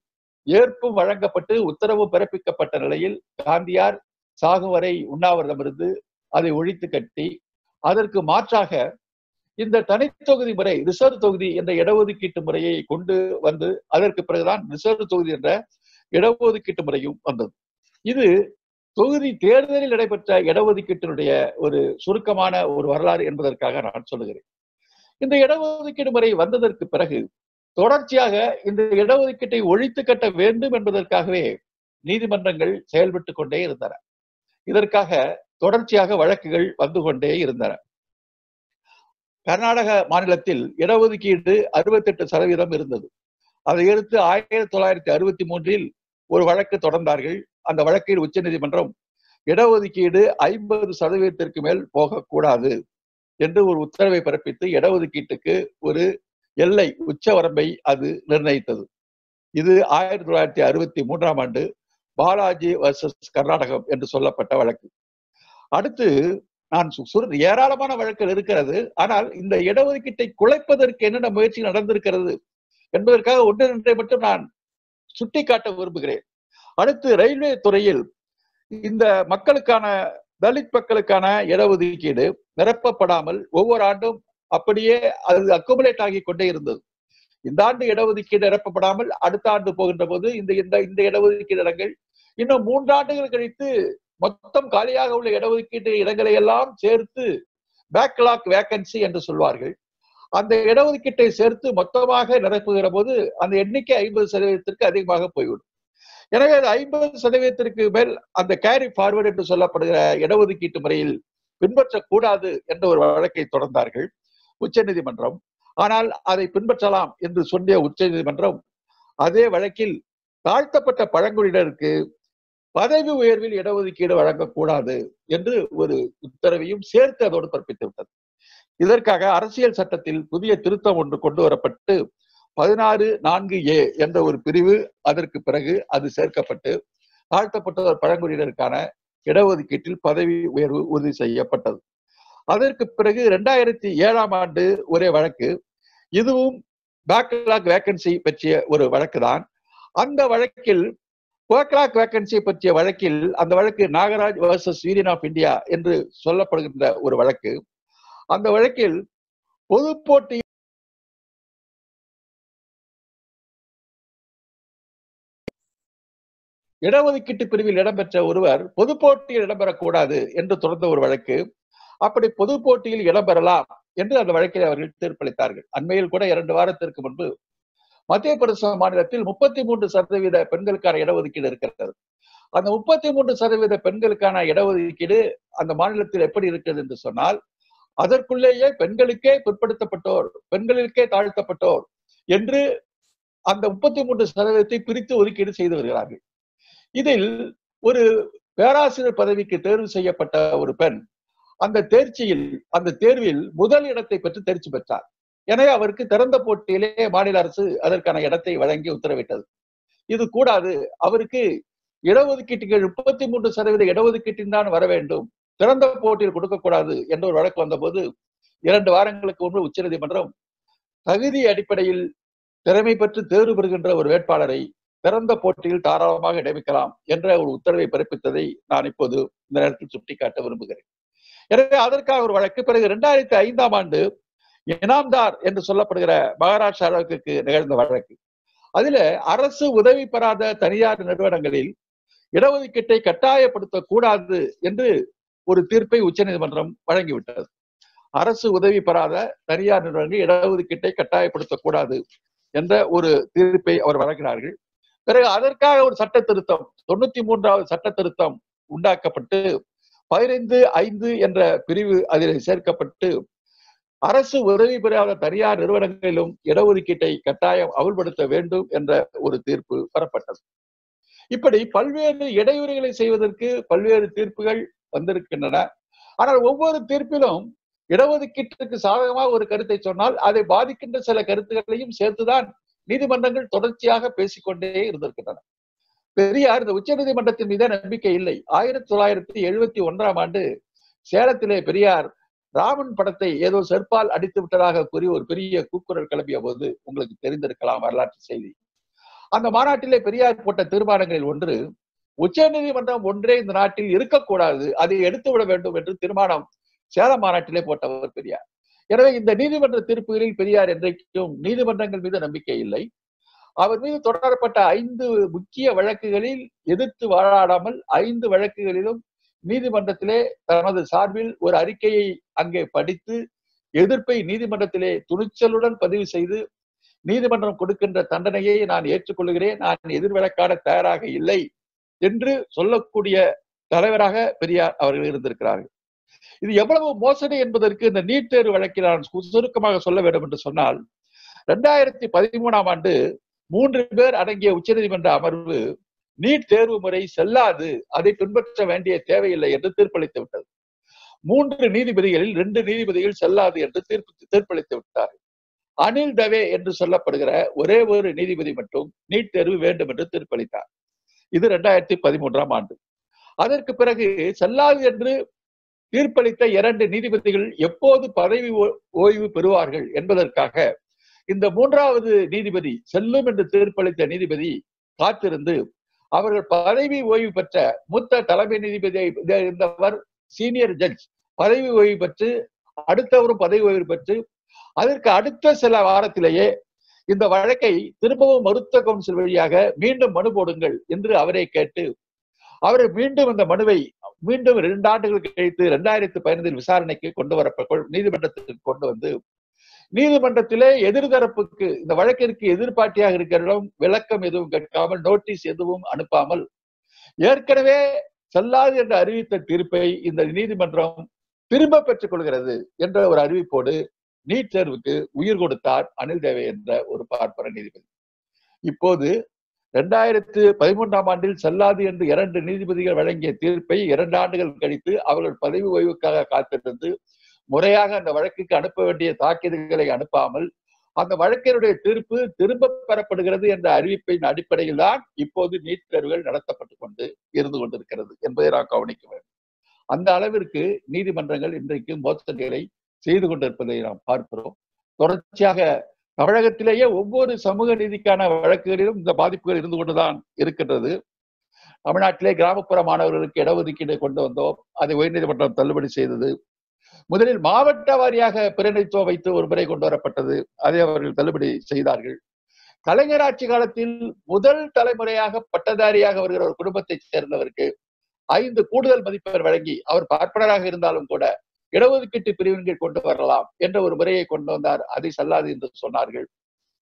ஏற்பும் வழங்கப்பட்டு உத்தரவு பிறப்பிக்கப்பட்ட நிலையில் காந்தியார் சாகும் வரை உண்ணாவிரதம் இருந்து அதை ஒழித்து கட்டி அதற்கு மாற்றாக இந்த தனித்தொகுதி முறை ரிசர்வ் தொகுதி என்ற இடஒதுக்கீட்டு முறையை கொண்டு வந்து அதற்கு பிறகுதான் ரிசர்வ் தொகுதி என்ற இடஒதுக்கீட்டு முறையும் வந்தது. இது தொகுதி தேர்தலில் நடைபெற்ற இடஒதுக்கீட்டினுடைய ஒரு சுருக்கமான ஒரு வரலாறு என்பதற்காக நான் சொல்லுகிறேன். இந்த இடஒதுக்கீடு முறை வந்ததற்கு பிறகு தொடர்ச்சியாக இந்த இடஒதுக்கீட்டை ஒழித்து கட்ட வேண்டும் என்பதற்காகவே நீதிமன்றங்கள் செயல்பட்டு கொண்டே இருந்தன. இதற்காக தொடர்ச்சியாக வழக்குகள் வந்து கொண்டே இருந்தன. கர்நாடக மாநிலத்தில் இடஒதுக்கீடு அறுபத்தெட்டு சதவீதம் இருந்தது. அதை எடுத்து ஆயிரத்தி தொள்ளாயிரத்தி அறுபத்தி மூன்றில் ஒரு வழக்கு தொடர்ந்தார்கள். அந்த வழக்கில் உச்சநீதிமன்றம் இடஒதுக்கீடு ஐம்பது சதவீதத்திற்கு மேல் போகக்கூடாது என்று ஒரு உத்தரவை பிறப்பித்து இடஒதுக்கீட்டுக்கு ஒரு எல்லை உச்ச வரம்பை அது நிர்ணயித்தது. இது ஆயிரத்தி தொள்ளாயிரத்தி அறுபத்தி மூன்றாம் ஆண்டு பாலாஜி வர்சஸ் கர்நாடகம் என்று சொல்லப்பட்ட வழக்கு. அடுத்து நான் ஏராளமான வழக்குகள் இருக்கிறது. ஆனால் இந்த இடஒதுக்கீட்டை குலைப்பதற்கு என்னென்ன முயற்சி நடந்திருக்கிறது என்பதற்காக ஒன்று ரெண்டை மட்டும் நான் சுட்டிக்காட்ட விரும்புகிறேன். அடுத்து ரயில்வே துறையில் இந்த மக்களுக்கான தலித் மக்களுக்கான இடஒதுக்கீடு நிரப்பப்படாமல் ஒவ்வொரு ஆண்டும் அப்படியே அது அக்குமுலேட் ஆகி கொண்டே இருந்தது. இந்த ஆண்டு இடஒதுக்கீடு நிரப்பப்படாமல் அடுத்த ஆண்டு போகின்ற போது இந்த இந்த இந்த இடஒதுக்கீடு இடங்கள் இன்னும் மூன்றாண்டுகள் கழித்து மொத்தம் காலியாக உள்ள இடஒதுக்கீட்டு இடங்களை எல்லாம் சேர்த்து பேக்லாக் வேக்கன்சி என்று சொல்வார்கள். அந்த இடஒதுக்கீட்டை சேர்த்து மொத்தமாக நிரப்புகிற போது அந்த எண்ணிக்கை ஐம்பது சதவீதத்திற்கு அதிகமாக போய்விடும். எனவே அது ஐம்பது சதவீதத்திற்கு மேல் அந்த கேரி ஃபார்வர்டு என்று சொல்லப்படுகிற இடஒதுக்கீட்டு முறையில் பின்பற்றக்கூடாது என்ற ஒரு வழக்கை தொடர்ந்தார்கள் உச்சநீதிமன்றம் ஆனால் அதை பின்பற்றலாம் என்று சொன்ன உச்சநீதிமன்றம் அதே வழக்கில் தாழ்த்தப்பட்ட பழங்குடியினருக்கு பதவி உயர்வில் இடஒதுக்கீடு வழங்கக்கூடாது என்று ஒரு உத்தரவையும் சேர்த்து அதோடு பிறப்பித்து விட்டது. இதற்காக அரசியல் சட்டத்தில் புதிய திருத்தம் ஒன்று கொண்டு வரப்பட்டு பதினாறு நான்கு ஏ என்ற ஒரு பிரிவு அதற்கு பிறகு அது சேர்க்கப்பட்டு தாழ்த்தப்பட்டவர் பழங்குடியினருக்கான இடஒதுக்கீட்டில் பதவி உயர்வு உறுதி செய்யப்பட்டது. அதற்கு பிறகு இரண்டாயிரத்தி ஏழாம் ஆண்டு ஒரே வழக்கு. இதுவும் பேக்லாக் வேக்கன்சி பற்றிய ஒரு வழக்கு தான் அந்த வழக்கில் பேக்லாக் வேக்கன்சி பற்றிய வழக்கில் அந்த வழக்கு Nagaraj versus Union of India என்று சொல்லப்படுகின்ற ஒரு வழக்கு. அந்த வழக்கில் பொது போட்டி இடஒதுக்கீட்டு பிரிவில் இடம்பெற்ற ஒருவர் பொது போட்டியில் இடம்பெறக்கூடாது என்று தொடர்ந்த ஒரு வழக்கு. அப்படி பொது போட்டியில் இடம்பெறலாம் என்று அந்த வழக்கில் அவர்கள் தீர்ப்பளித்தார்கள். அண்மையில் கூட இரண்டு வாரத்திற்கு முன்பு மத்திய பிரதேச மாநிலத்தில் முப்பத்தி மூன்று சதவீத பெண்களுக்கான இடஒதுக்கீடு இருக்கிறது. அந்த முப்பத்தி மூன்று சதவீத பெண்களுக்கான இடஒதுக்கீடு அந்த மாநிலத்தில் எப்படி இருக்கிறது என்று சொன்னால் அதற்குள்ளேயே பெண்களுக்கே பிற்படுத்தப்பட்டோர் பெண்களுக்கே தாழ்த்தப்பட்டோர் என்று அந்த முப்பத்தி மூன்று சதவீதத்தை பிரித்து ஒதுக்கீடு செய்து வருகிறார்கள். இதில் ஒரு பேராசிரியர் பதவிக்கு தேர்வு செய்யப்பட்ட ஒரு பெண் அந்த தேர்ச்சியில் அந்த தேர்வில் முதல் இடத்தை பெற்று தேர்ச்சி பெற்றார். எனவே அவருக்கு திறந்த போட்டியிலே மாநில அரசு அதற்கான இடத்தை வழங்கி உத்தரவிட்டது. இது கூடாது. அவருக்கு இடஒதுக்கீட்டுகள் முப்பத்தி மூன்று சதவீத இடஒதுக்கீட்டின் தான் வர வேண்டும். திறந்த போட்டியில் கொடுக்கக்கூடாது என்ற ஒரு வழக்கு வந்தபோது இரண்டு வாரங்களுக்கு முன்பு உச்சநீதிமன்றம் தகுதி அடிப்படையில் திறமை பெற்று தேர்வு பெறுகின்ற ஒரு வேட்பாளரை திறந்த போட்டியில் தாராளமாக நியமிக்கலாம் என்ற ஒரு உத்தரவை பிறப்பித்ததை நான் இப்போது இந்த நேரத்தில் சுட்டிக்காட்ட விரும்புகிறேன். எனவே அதற்காக ஒரு வழக்கு. பிறகு இரண்டாயிரத்தி ஐந்தாம் ஆண்டு இனாம்தார் என்று சொல்லப்படுகிற மகாராஷ்டிரா வழக்குக்கு நிகழ்ந்த வழக்கு. அதுல அரசு உதவி பெறாத தனியார் நிறுவனங்களில் இடஒதுக்கீட்டை கட்டாயப்படுத்தக் கூடாது என்று ஒரு தீர்ப்பை உச்சநீதிமன்றம் வழங்கிவிட்டது. அரசு உதவி பெறாத தனியார் நிறுவனங்கள் இடஒதுக்கீட்டை கட்டாயப்படுத்தக்கூடாது என்ற ஒரு தீர்ப்பை அவர் வழங்கினார்கள். பிறகு அதற்காக ஒரு சட்ட திருத்தம் தொண்ணூத்தி மூன்றாவது சட்ட திருத்தம் உண்டாக்கப்பட்டு பதினைந்து ஐந்து என்ற பிரிவு அதில் சேர்க்கப்பட்டு அரசு உதவி பெறாத தனியார் நிறுவனங்களிலும் இடஒதுக்கீட்டை கட்டாயம் அமல்படுத்த வேண்டும் என்ற ஒரு தீர்ப்பு பெறப்பட்டது இப்படி பல்வேறு இடையூறுகளை செய்வதற்கு பல்வேறு தீர்ப்புகள் வந்திருக்கின்றன. ஆனால் ஒவ்வொரு தீர்ப்பிலும் இடஒதுக்கீட்டிற்கு சாதகமாக ஒரு கருத்தை சொன்னால் அதை பாதிக்கின்ற சில கருத்துக்களையும் சேர்த்துதான் நீதிமன்றங்கள் தொடர்ச்சியாக பேசிக்கொண்டே இருந்திருக்கின்றன. பெரியார் இந்த உச்ச நீதிமன்றத்தின் மீது நம்பிக்கை இல்லை. ஆயிரத்தி தொள்ளாயிரத்தி எழுபத்தி ஒன்றாம் ஆண்டு சேலத்திலே பெரியார் ராமன் படத்தை ஏதோ செருப்பால் அடித்து விட்டதாக கூறி ஒரு பெரிய கூக்குரல் கிளம்பிய போது உங்களுக்கு தெரிந்திருக்கலாம் வரலாற்று செய்தி. அந்த மாநாட்டிலே பெரியார் போட்ட தீர்மானங்களில் ஒன்று உச்ச நீதிமன்றம் ஒன்றே இந்த நாட்டில் இருக்கக்கூடாது அதை எடுத்து விட வேண்டும் என்று தீர்மானம் சேலம் மாநாட்டிலே போட்டவர் பெரியார். எனவே இந்த நீதிமன்ற தீர்ப்புகளில் பெரியார் என்றைக்கும் நீதிமன்றங்கள் மீது நம்பிக்கை இல்லை. அவர் மீது தொடரப்பட்ட ஐந்து முக்கிய வழக்குகளில் எதிர்த்து வாழாடாமல் ஐந்து வழக்குகளிலும் நீதிமன்றத்திலே தனது சார்பில் ஒரு அறிக்கையை அங்கே படித்து எதிர்ப்பை நீதிமன்றத்திலே துணிச்சலுடன் பதிவு செய்து நீதிமன்றம் கொடுக்கின்ற தண்டனையை நான் ஏற்றுக்கொள்கிறேன். நான் எதிர்விளக்காட தயாராக இல்லை என்று சொல்லக்கூடிய தலைவராக பெரியார் அவர்கள் இருந்திருக்கிறார்கள். இது எவ்வளவு மோசடி என்பதற்கு இந்த நீட் தேர்வு வழக்கில் நான் சுருக்கமாக சொல்ல வேண்டும் என்று சொன்னால் ரெண்டாயிரத்தி பதிமூணாம் ஆண்டு மூன்று பேர் அடங்கிய உச்சநீதிமன்ற அமர்வு நீட் தேர்வு முறை செல்லாது. அதை பின்பற்ற வேண்டிய தேவையில்லை என்று தீர்ப்பளித்து விட்டது. மூன்று நீதிபதிகளில் ரெண்டு நீதிபதிகள் செல்லாது என்று தீர்ப்பு தீர்ப்பளித்து விட்டார் அனில் தவே என்று சொல்லப்படுகிற ஒரே ஒரு நீதிபதி மட்டும் நீட் தேர்வு வேண்டும் என்று தீர்ப்பளித்தார். இது ரெண்டாயிரத்தி பதிமூன்றாம் ஆண்டு. அதற்கு பிறகு செல்லாது என்று தீர்ப்பளித்த இரண்டு நீதிபதிகள் எப்போது பதவி ஓய்வு பெறுவார்கள் என்பதற்காக இந்த மூன்றாவது நீதிபதி செல்லும் என்று தீர்ப்பளித்த நீதிபதி காத்திருந்து அவர்கள் பதவி ஓய்வு பெற்ற மூத்த தலைமை நீதிபதி இருந்தவர் சீனியர் ஜட்ஜ் பதவி ஓய்வு பெற்று அடுத்தவரும் பதவி ஓய்வு பெற்று அதற்கு அடுத்த சில வாரத்திலேயே இந்த வழக்கை திரும்பவும் மருத்துவ கவுன்சில் வழியாக மீண்டும் மனு போடுங்கள் என்று அவரை கேட்டு அவர் மீண்டும் இந்த மனுவை மீண்டும் இரண்டு ஆண்டுகள் கழித்து இரண்டாயிரத்தி பதினைந்தில் விசாரணைக்கு கொண்டு வர நீதிமன்றத்திற்கு கொண்டு வந்து நீதிமன்றத்திலே எதிர்தரப்புக்கு இந்த வழக்கிற்கு எதிர்பார்ட்டியாக இருக்கிறிடம் விளக்கம் எதுவும் கேட்காமல் நோட்டீஸ் எதுவும் அனுப்பாமல் ஏற்கனவே செல்லாது என்று அறிவித்த தீர்ப்பை இந்த நீதிமன்றம் திரும்ப பெற்றுக் கொள்கிறது என்ற ஒரு அறிவிப்போடு நீட் தேர்வுக்கு உயிர் கொடுத்தார் அனில் தேவை என்ற ஒரு பார்ப்பன நீதிபதி. இப்போது இரண்டாயிரத்து பதிமூன்றாம் ஆண்டில் செல்லாது என்று இரண்டு நீதிபதிகள் வழங்கிய தீர்ப்பை இரண்டு ஆண்டுகள் கழித்து அவர்கள் பதவி ஓய்வுக்காக காத்திருந்து முறையாக அந்த வழக்குக்கு அனுப்ப வேண்டிய தாக்கீதுகளை அனுப்பாமல் அந்த வழக்கினுடைய தீர்ப்பு திரும்ப பெறப்படுகிறது என்ற அறிவிப்பின் அடிப்படையில் தான் இப்போது நீட் தேர்வுகள் நடத்தப்பட்டு கொண்டு இருந்து கொண்டிருக்கிறது என்பதை நாம் கவனிக்க வேண்டும். அந்த அளவிற்கு நீதிமன்றங்கள் இன்றைக்கு மோசடிகளை செய்து கொண்டிருப்பதை நாம் பார்க்கிறோம். தொடர்ச்சியாக தமிழகத்திலேயே ஒவ்வொரு சமூக நீதிக்கான வழக்குகளிலும் இந்த பாதிப்புகள் இருந்து கொண்டுதான் இருக்கின்றது. தமிழ்நாட்டிலே கிராமப்புற மாணவர்களுக்கு இடஒதுக்கீடு கொண்டு வந்தோம். அதை உயர்நீதிமன்றம் தள்ளுபடி செய்தது. முதலில் மாவட்ட வாரியாக பிரதிநிதித்துவம் வைத்து ஒரு முறை கொண்டு வரப்பட்டது. அதை அவர்கள் தள்ளுபடி செய்தார்கள். கலைஞர் ஆட்சி காலத்தில் முதல் தலைமுறையாக பட்டதாரியாக வருகிற ஒரு குடும்பத்தைச் சேர்ந்தவருக்கு ஐந்து கூடுதல் மதிப்பெண் வழங்கி அவர் பார்ப்பனராக இருந்தாலும் கூட இடஒதுக்கீட்டு பிரிவின் கொண்டு வரலாம் என்ற ஒரு முறையை கொண்டு வந்தார். அதை செல்லாது என்று சொன்னார்கள்.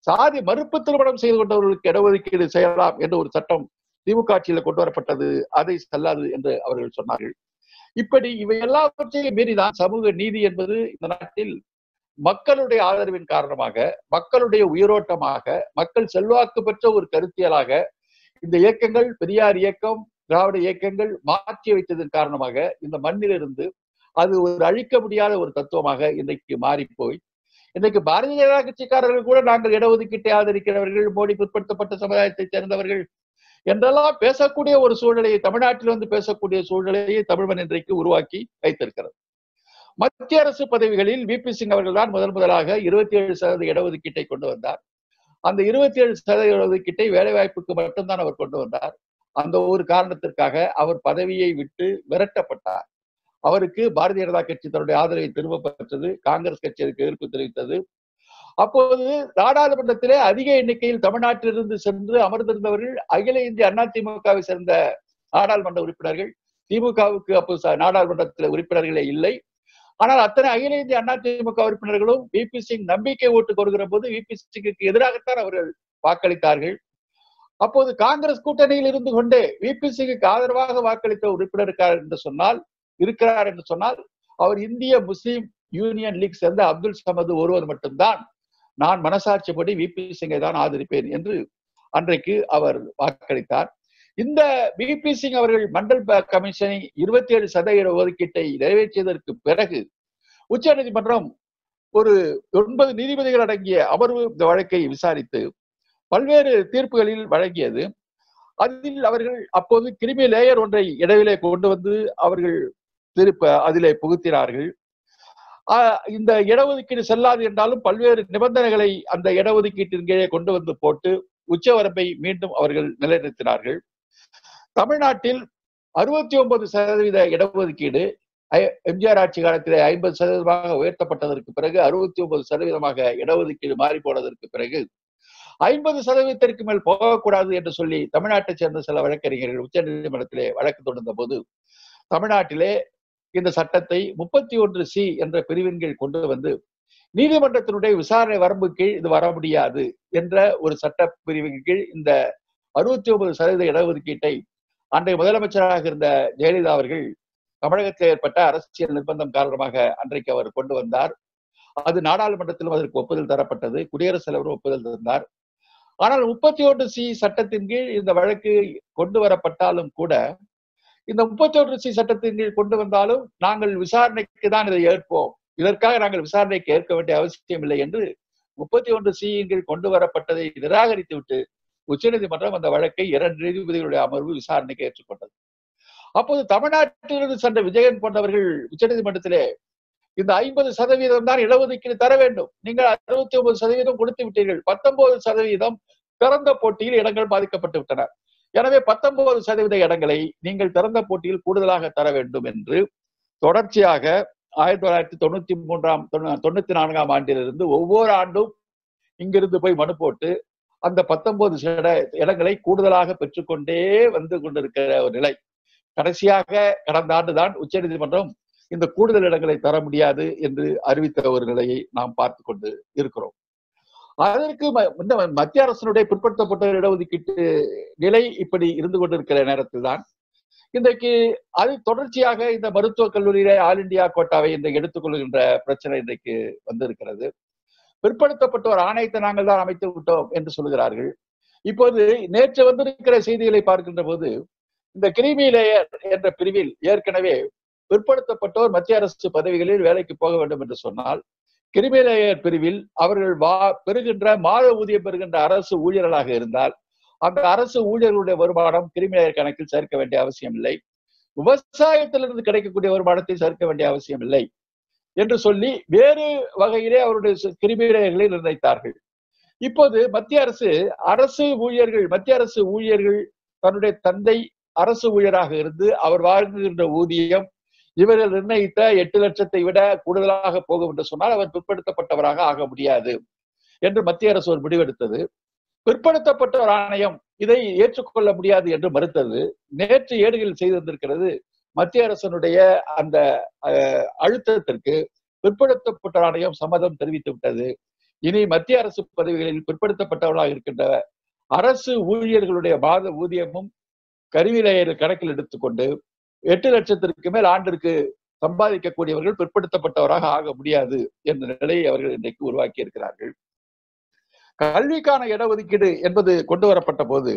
சாதி மறுப்பு திருமணம் செய்து கொண்டவர்களுக்கு இடஒதுக்கீடு செய்யலாம் என்ற ஒரு சட்டம் திமுக ஆட்சியில கொண்டு வரப்பட்டது. அதை செல்லாது என்று அவர்கள் சொன்னார்கள். இப்படி இவை எல்லாவற்றையும் மீறிதான் சமூக நீதி என்பது இந்த நாட்டில் மக்களுடைய ஆதரவின் காரணமாக மக்களுடைய உயிரோட்டமாக மக்கள் செல்வாக்கு பெற்ற ஒரு கருத்தியலாக இந்த இயக்கங்கள் பெரியார் இயக்கம் திராவிட இயக்கங்கள் மாற்றி வைத்ததன் காரணமாக இந்த மண்ணிலிருந்து அது ஒரு அழிக்க முடியாத ஒரு தத்துவமாக இன்றைக்கு மாறி போய் இன்றைக்கு பாரதிய ஜனதா கட்சிக்காரர்கள் கூட நாங்கள் இடஒதுக்கீட்டை ஆதரிக்கிறவர்கள் மோடி பிற்படுத்தப்பட்ட சமுதாயத்தை சேர்ந்தவர்கள் என்றெல்லாம் பேசக்கூடிய ஒரு சூழ்நிலையை தமிழ்நாட்டில் வந்து பேசக்கூடிய சூழ்நிலையை தமிழ்மன் இன்றைக்கு உருவாக்கி வைத்திருக்கிறது. மத்திய அரசு பதவிகளில் வி. பி. சிங் அவர்கள் தான் முதன் முதலாக இருபத்தி ஏழு சதவீத இடஒதுக்கீட்டை கொண்டு வந்தார். அந்த இருபத்தி ஏழு சதவீத இடஒதுக்கீட்டை வேலைவாய்ப்புக்கு மட்டும்தான் அவர் கொண்டு வந்தார். அந்த ஒரு காரணத்திற்காக அவர் பதவியை விட்டு விரட்டப்பட்டார். அவருக்கு பாரதிய ஜனதா கட்சி தன்னுடைய ஆதரவை திரும்ப பெற்றது காங்கிரஸ் கட்சி அதுக்கு எதிர்ப்பு தெரிவித்தது அப்போது நாடாளுமன்றத்திலே அதிக எண்ணிக்கையில் தமிழ்நாட்டிலிருந்து சென்று அமர்ந்திருந்தவர்கள் அகில இந்திய அண்ணா திமுகவை சேர்ந்த நாடாளுமன்ற உறுப்பினர்கள். திமுகவுக்கு அப்போ நாடாளுமன்றத்தில் உறுப்பினர்களே இல்லை. ஆனால் அத்தனை அகில இந்திய அண்ணா திமுக உறுப்பினர்களும் விபி சிங் நம்பிக்கை ஓட்டு கொடுக்கிற போது விபி சிங்குக்கு எதிராகத்தான் அவர்கள் வாக்களித்தார்கள். அப்போது காங்கிரஸ் கூட்டணியில் இருந்து கொண்டே விபி சிங்குக்கு ஆதரவாக வாக்களித்த உறுப்பினர் இருக்கார் என்று சொன்னால் இருக்கிறார் என்று சொன்னால் அவர் இந்திய முஸ்லீம் யூனியன் லீக் சேர்ந்த அப்துல் சமது ஒருவர் மட்டும்தான். நான் மனசாட்சிப்படி விபி சிங்கை தான் ஆதரிப்பேன் என்று அன்றைக்கு அவர் வாக்களித்தார். இந்த விபி சிங் அவர்கள் மண்டல் கமிஷனை இருபத்தி ஏழு சதவீத ஒதுக்கீட்டை நிறைவேற்றியதற்கு பிறகு உச்ச நீதிமன்றம் ஒரு ஒன்பது நீதிபதிகள் அடங்கிய அமர்வு இந்த வழக்கை விசாரித்து பல்வேறு தீர்ப்புகளில் வழங்கியது. அதில் அவர்கள் அப்போது கிருமி லேயர் ஒன்றை இடவிலே கொண்டு வந்து அவர்கள் திருப்ப அதிலே புகுத்தினார்கள். இந்த இடஒதுக்கீடு செல்லாது என்றாலும் பல்வேறு நிபந்தனைகளை அந்த இடஒதுக்கீட்டின் கீழே கொண்டு வந்து போட்டு உச்சவரம்பை மீண்டும் அவர்கள் நிலைநிறுத்தினார்கள். தமிழ்நாட்டில் அறுபத்தி ஒன்பது சதவீத இடஒதுக்கீடு எம்ஜிஆர் ஆட்சி காலத்திலே ஐம்பது சதவீதமாக உயர்த்தப்பட்டதற்கு பிறகு அறுபத்தி ஒன்பது சதவீதமாக இடஒதுக்கீடு மாறி போனதற்கு பிறகு ஐம்பது சதவீதத்திற்கு மேல் போகக்கூடாது என்று சொல்லி தமிழ்நாட்டை சேர்ந்த சில வழக்கறிஞர்கள் உச்ச நீதிமன்றத்திலே வழக்கு தொடர்ந்த போது தமிழ்நாட்டிலே இந்த சட்டத்தை முப்பத்தி ஒன்று சி என்ற பிரிவின் கீழ் கொண்டு வந்து நீதிமன்றத்தினுடைய விசாரணை வரம்பு கீழ் இது வர முடியாது என்ற ஒரு சட்ட பிரிவின் கீழ் இந்த அறுபத்தி ஒன்பது சதவீத இடஒதுக்கீட்டை அன்றைய முதலமைச்சராக இருந்த ஜெயலலிதா அவர்கள் தமிழகத்தில் ஏற்பட்ட அரசியல் நிர்பந்தம் காரணமாக அன்றைக்கு அவர் கொண்டு வந்தார். அது நாடாளுமன்றத்திலும் அதற்கு ஒப்புதல் தரப்பட்டது. குடியரசுத் தலைவரும் ஒப்புதல் தந்தார். ஆனால் முப்பத்தி ஒன்று சி சட்டத்தின் கீழ் இந்த வழக்கு கொண்டு வரப்பட்டாலும் கூட இந்த முப்பத்தி ஒன்று சி சட்டத்தின் கீழ் கொண்டு வந்தாலும் நாங்கள் விசாரணைக்கு தான் இதை ஏற்போம். இதற்காக நாங்கள் விசாரணைக்கு ஏற்க வேண்டிய அவசியம் இல்லை என்று முப்பத்தி ஒன்று சியின் கீழ் கொண்டு வரப்பட்டதை நிராகரித்து விட்டு உச்சநீதிமன்றம் அந்த வழக்கை இரண்டு நீதிபதிகளுடைய அமர்வு விசாரணைக்கு ஏற்றுக்கொண்டது. அப்போது தமிழ்நாட்டிலிருந்து சென்ற விஜயன் போன்றவர்கள் உச்சநீதிமன்றத்திலே இந்த ஐம்பது சதவீதம் தான் இடஒதுக்கீடு தர வேண்டும். நீங்கள் அறுபத்தி ஒன்பது சதவீதம் கொடுத்து விட்டீர்கள். பத்தொன்பது சதவீதம் திறந்த போட்டியில் இடங்கள் பாதிக்கப்பட்டு விட்டன. எனவே பத்தொன்பது சதவீத இடங்களை நீங்கள் திறந்த போட்டியில் கூடுதலாக தர வேண்டும் என்று தொடர்ச்சியாக ஆயிரத்தி தொள்ளாயிரத்தி தொண்ணூத்தி மூன்றாம் தொண்ணூத்தி நான்காம் ஆண்டிலிருந்து ஒவ்வொரு ஆண்டும் இங்கிருந்து போய் மனு போட்டு அந்த பத்தொன்பது இடங்களை கூடுதலாக பெற்றுக்கொண்டே வந்து கொண்டிருக்கிற ஒரு நிலை. கடைசியாக கடந்த ஆண்டுதான் உச்ச நீதிமன்றம் இந்த கூடுதல் இடங்களை தர முடியாது என்று அறிவித்த ஒரு நிலையை நாம் பார்த்து கொண்டு இருக்கிறோம். அதற்கு இந்த மத்திய அரசனுடைய பிற்படுத்தப்பட்ட இடஒதுக்கீட்டு நிலை இப்படி இருந்து கொண்டிருக்கிற நேரத்தில் தான் இன்றைக்கு அது தொடர்ச்சியாக இந்த மருத்துவக் கல்லூரியில ஆல் இண்டியா கோட்டாவை இன்றைக்கு எடுத்துக்கொள்கின்ற பிரச்சனை இன்றைக்கு வந்திருக்கிறது. பிற்படுத்தப்பட்டோர் ஆணையத்தை நாங்கள் தான் அமைத்து விட்டோம் என்று சொல்கிறார்கள். இப்போது நேற்று வந்திருக்கிற செய்திகளை பார்க்கின்ற போது இந்த கிரிமி லேயர் என்ற பிரிவில் ஏற்கனவே பிற்படுத்தப்பட்டோர் மத்திய அரசு பதவிகளில் வேலைக்கு போக வேண்டும் என்று சொன்னால் கிரிமிலேயர் பிரிவில் அவர்கள் வா பெறுகின்ற மாத ஊதியம் பெறுகின்ற அரசு ஊழியர்களாக இருந்தால் அந்த அரசு ஊழியர்களுடைய வருமானம் கிரிமிலேயர் கணக்கில் சேர்க்க வேண்டிய அவசியம் இல்லை. விவசாயத்திலிருந்து கிடைக்கக்கூடிய வருமானத்தை சேர்க்க வேண்டிய அவசியம் இல்லை என்று சொல்லி வேறு வகையிலே அவருடைய கிரிமிலேயர்களை நிர்ணயித்தார்கள். இப்போது மத்திய அரசு அரசு ஊழியர்கள் மத்திய அரசு ஊழியர்கள் தன்னுடைய தந்தை அரசு ஊழியராக இருந்து அவர் வாழ்கின்ற ஊதியம் இவர்கள் நிர்ணயித்த எட்டு லட்சத்தை விட கூடுதலாக போகும் என்று சொன்னால் அவர் பிற்படுத்தப்பட்டவராக ஆக முடியாது என்று மத்திய அரசு ஒரு முடிவெடுத்தது. பிற்படுத்தப்பட்டவர் ஆணையம் இதை ஏற்றுக்கொள்ள முடியாது என்று மறுத்தது. நேற்று ஏடுகள் செய்திருந்திருக்கிறது மத்திய அரசனுடைய அந்த அஹ், அழுத்தத்திற்கு பிற்படுத்தப்பட்ட ஆணையம் சம்மதம் தெரிவித்து விட்டது. இனி மத்திய அரசு பதவிகளில் பிற்படுத்தப்பட்டவர்களாக இருக்கின்ற அரசு ஊழியர்களுடைய மாத ஊதியமும் கருவிலையர் கணக்கில் எடுத்துக்கொண்டு எட்டு லட்சத்திற்கு மேல் ஆண்டிற்கு சம்பாதிக்கக்கூடியவர்கள் பிற்படுத்தப்பட்டவராக ஆக முடியாது என்ற நிலையை அவர்கள் இன்றைக்கு உருவாக்கி இருக்கிறார்கள் கல்விக்கான இடஒதுக்கீடு என்பது கொண்டு வரப்பட்ட போது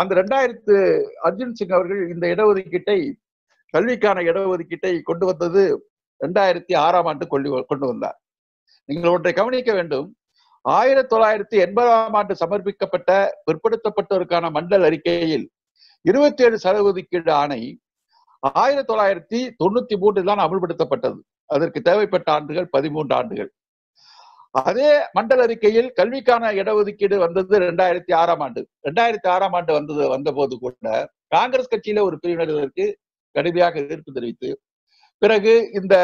அந்த ரெண்டாயிரத்து அர்ஜுன் சிங் அவர்கள் இந்த இடஒதுக்கீட்டை கல்விக்கான இடஒதுக்கீட்டை கொண்டு வந்தது ரெண்டாயிரத்தி ஆறாம் ஆண்டு கொள்ளி கொண்டு வந்தார். நீங்கள் ஒன்றை கவனிக்க வேண்டும். ஆயிரத்தி தொள்ளாயிரத்தி எண்பதாம் ஆண்டு சமர்ப்பிக்கப்பட்ட பிற்படுத்தப்பட்டோருக்கான மண்டல் அறிக்கையில் இருபத்தி ஏழு சதவீதக்கீடு ஆணை ஆயிரத்தி தொள்ளாயிரத்தி தொண்ணூத்தி மூன்றில் தான் அமல்படுத்தப்பட்டது. அதற்கு தேவைப்பட்ட ஆண்டுகள் பதிமூன்று ஆண்டுகள். அதே மண்டல அறிக்கையில் கல்விக்கான இடஒதுக்கீடு வந்தது ரெண்டாயிரத்தி ஆறாம் ஆண்டு. ரெண்டாயிரத்தி ஆறாம் ஆண்டு வந்தது வந்த போது கூட காங்கிரஸ் கட்சியில ஒரு பிரிவினர் இதற்கு கடுமையாக எதிர்ப்பு தெரிவித்து பிறகு இந்த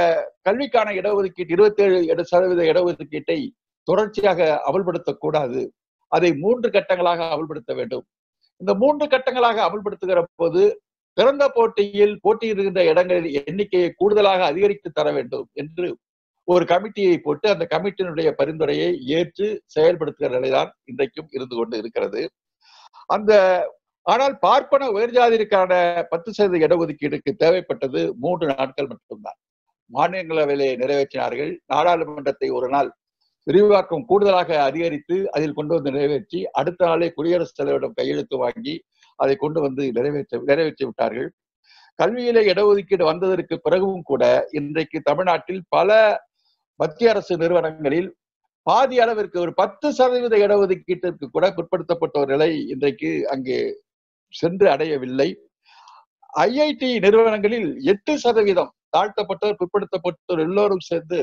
கல்விக்கான இடஒதுக்கீட்டு இருபத்தி ஏழு சதவீத இடஒதுக்கீட்டை தொடர்ச்சியாக அமல்படுத்தக்கூடாது. அதை மூன்று கட்டங்களாக அமல்படுத்த வேண்டும். இந்த மூன்று கட்டங்களாக அமல்படுத்துகிற போது திறந்த போட்டியில் போட்டியிடுகின்ற இடங்களில் எண்ணிக்கையை கூடுதலாக அதிகரித்து தர வேண்டும் என்று ஒரு கமிட்டியை போட்டு அந்த கமிட்டியினுடைய பரிந்துரையை ஏற்று செயல்படுத்துகிற நிலைதான் இன்றைக்கும் இருந்து கொண்டு இருக்கிறது. அந்த ஆனால் பார்ப்பன உயர்ஜாதிற்கான பத்து சதவீத இடஒதுக்கீடுக்கு தேவைப்பட்டது மூன்று நாட்கள் மட்டும்தான். மாநிலங்களவையிலே நிறைவேற்றினார்கள். நாடாளுமன்றத்தை ஒரு நாள் விரிவாக்கம் கூடுதலாக அதிகரித்து அதில் கொண்டு வந்து நிறைவேற்றி அடுத்த நாளே குடியரசுத் தலைவரிடம் கையெழுத்து வாங்கி அதை கொண்டு வந்து நிறைவேற்ற நிறைவேற்றி விட்டார்கள். கல்வியில இடஒதுக்கீடு வந்ததற்கு பிறகும் கூட இன்றைக்கு தமிழ்நாட்டில் பல மத்திய அரசு நிறுவனங்களில் பாதி அளவிற்கு ஒரு பத்து சதவீத இடஒதுக்கீட்டிற்கு கூட பிற்படுத்தப்பட்ட ஒரு நிலை இன்றைக்கு அங்கே சென்று அடையவில்லை. ஐஐடி நிறுவனங்களில் எட்டு சதவீதம் தாழ்த்தப்பட்டோர் பிற்படுத்தப்பட்டோர் எல்லோரும் சேர்ந்து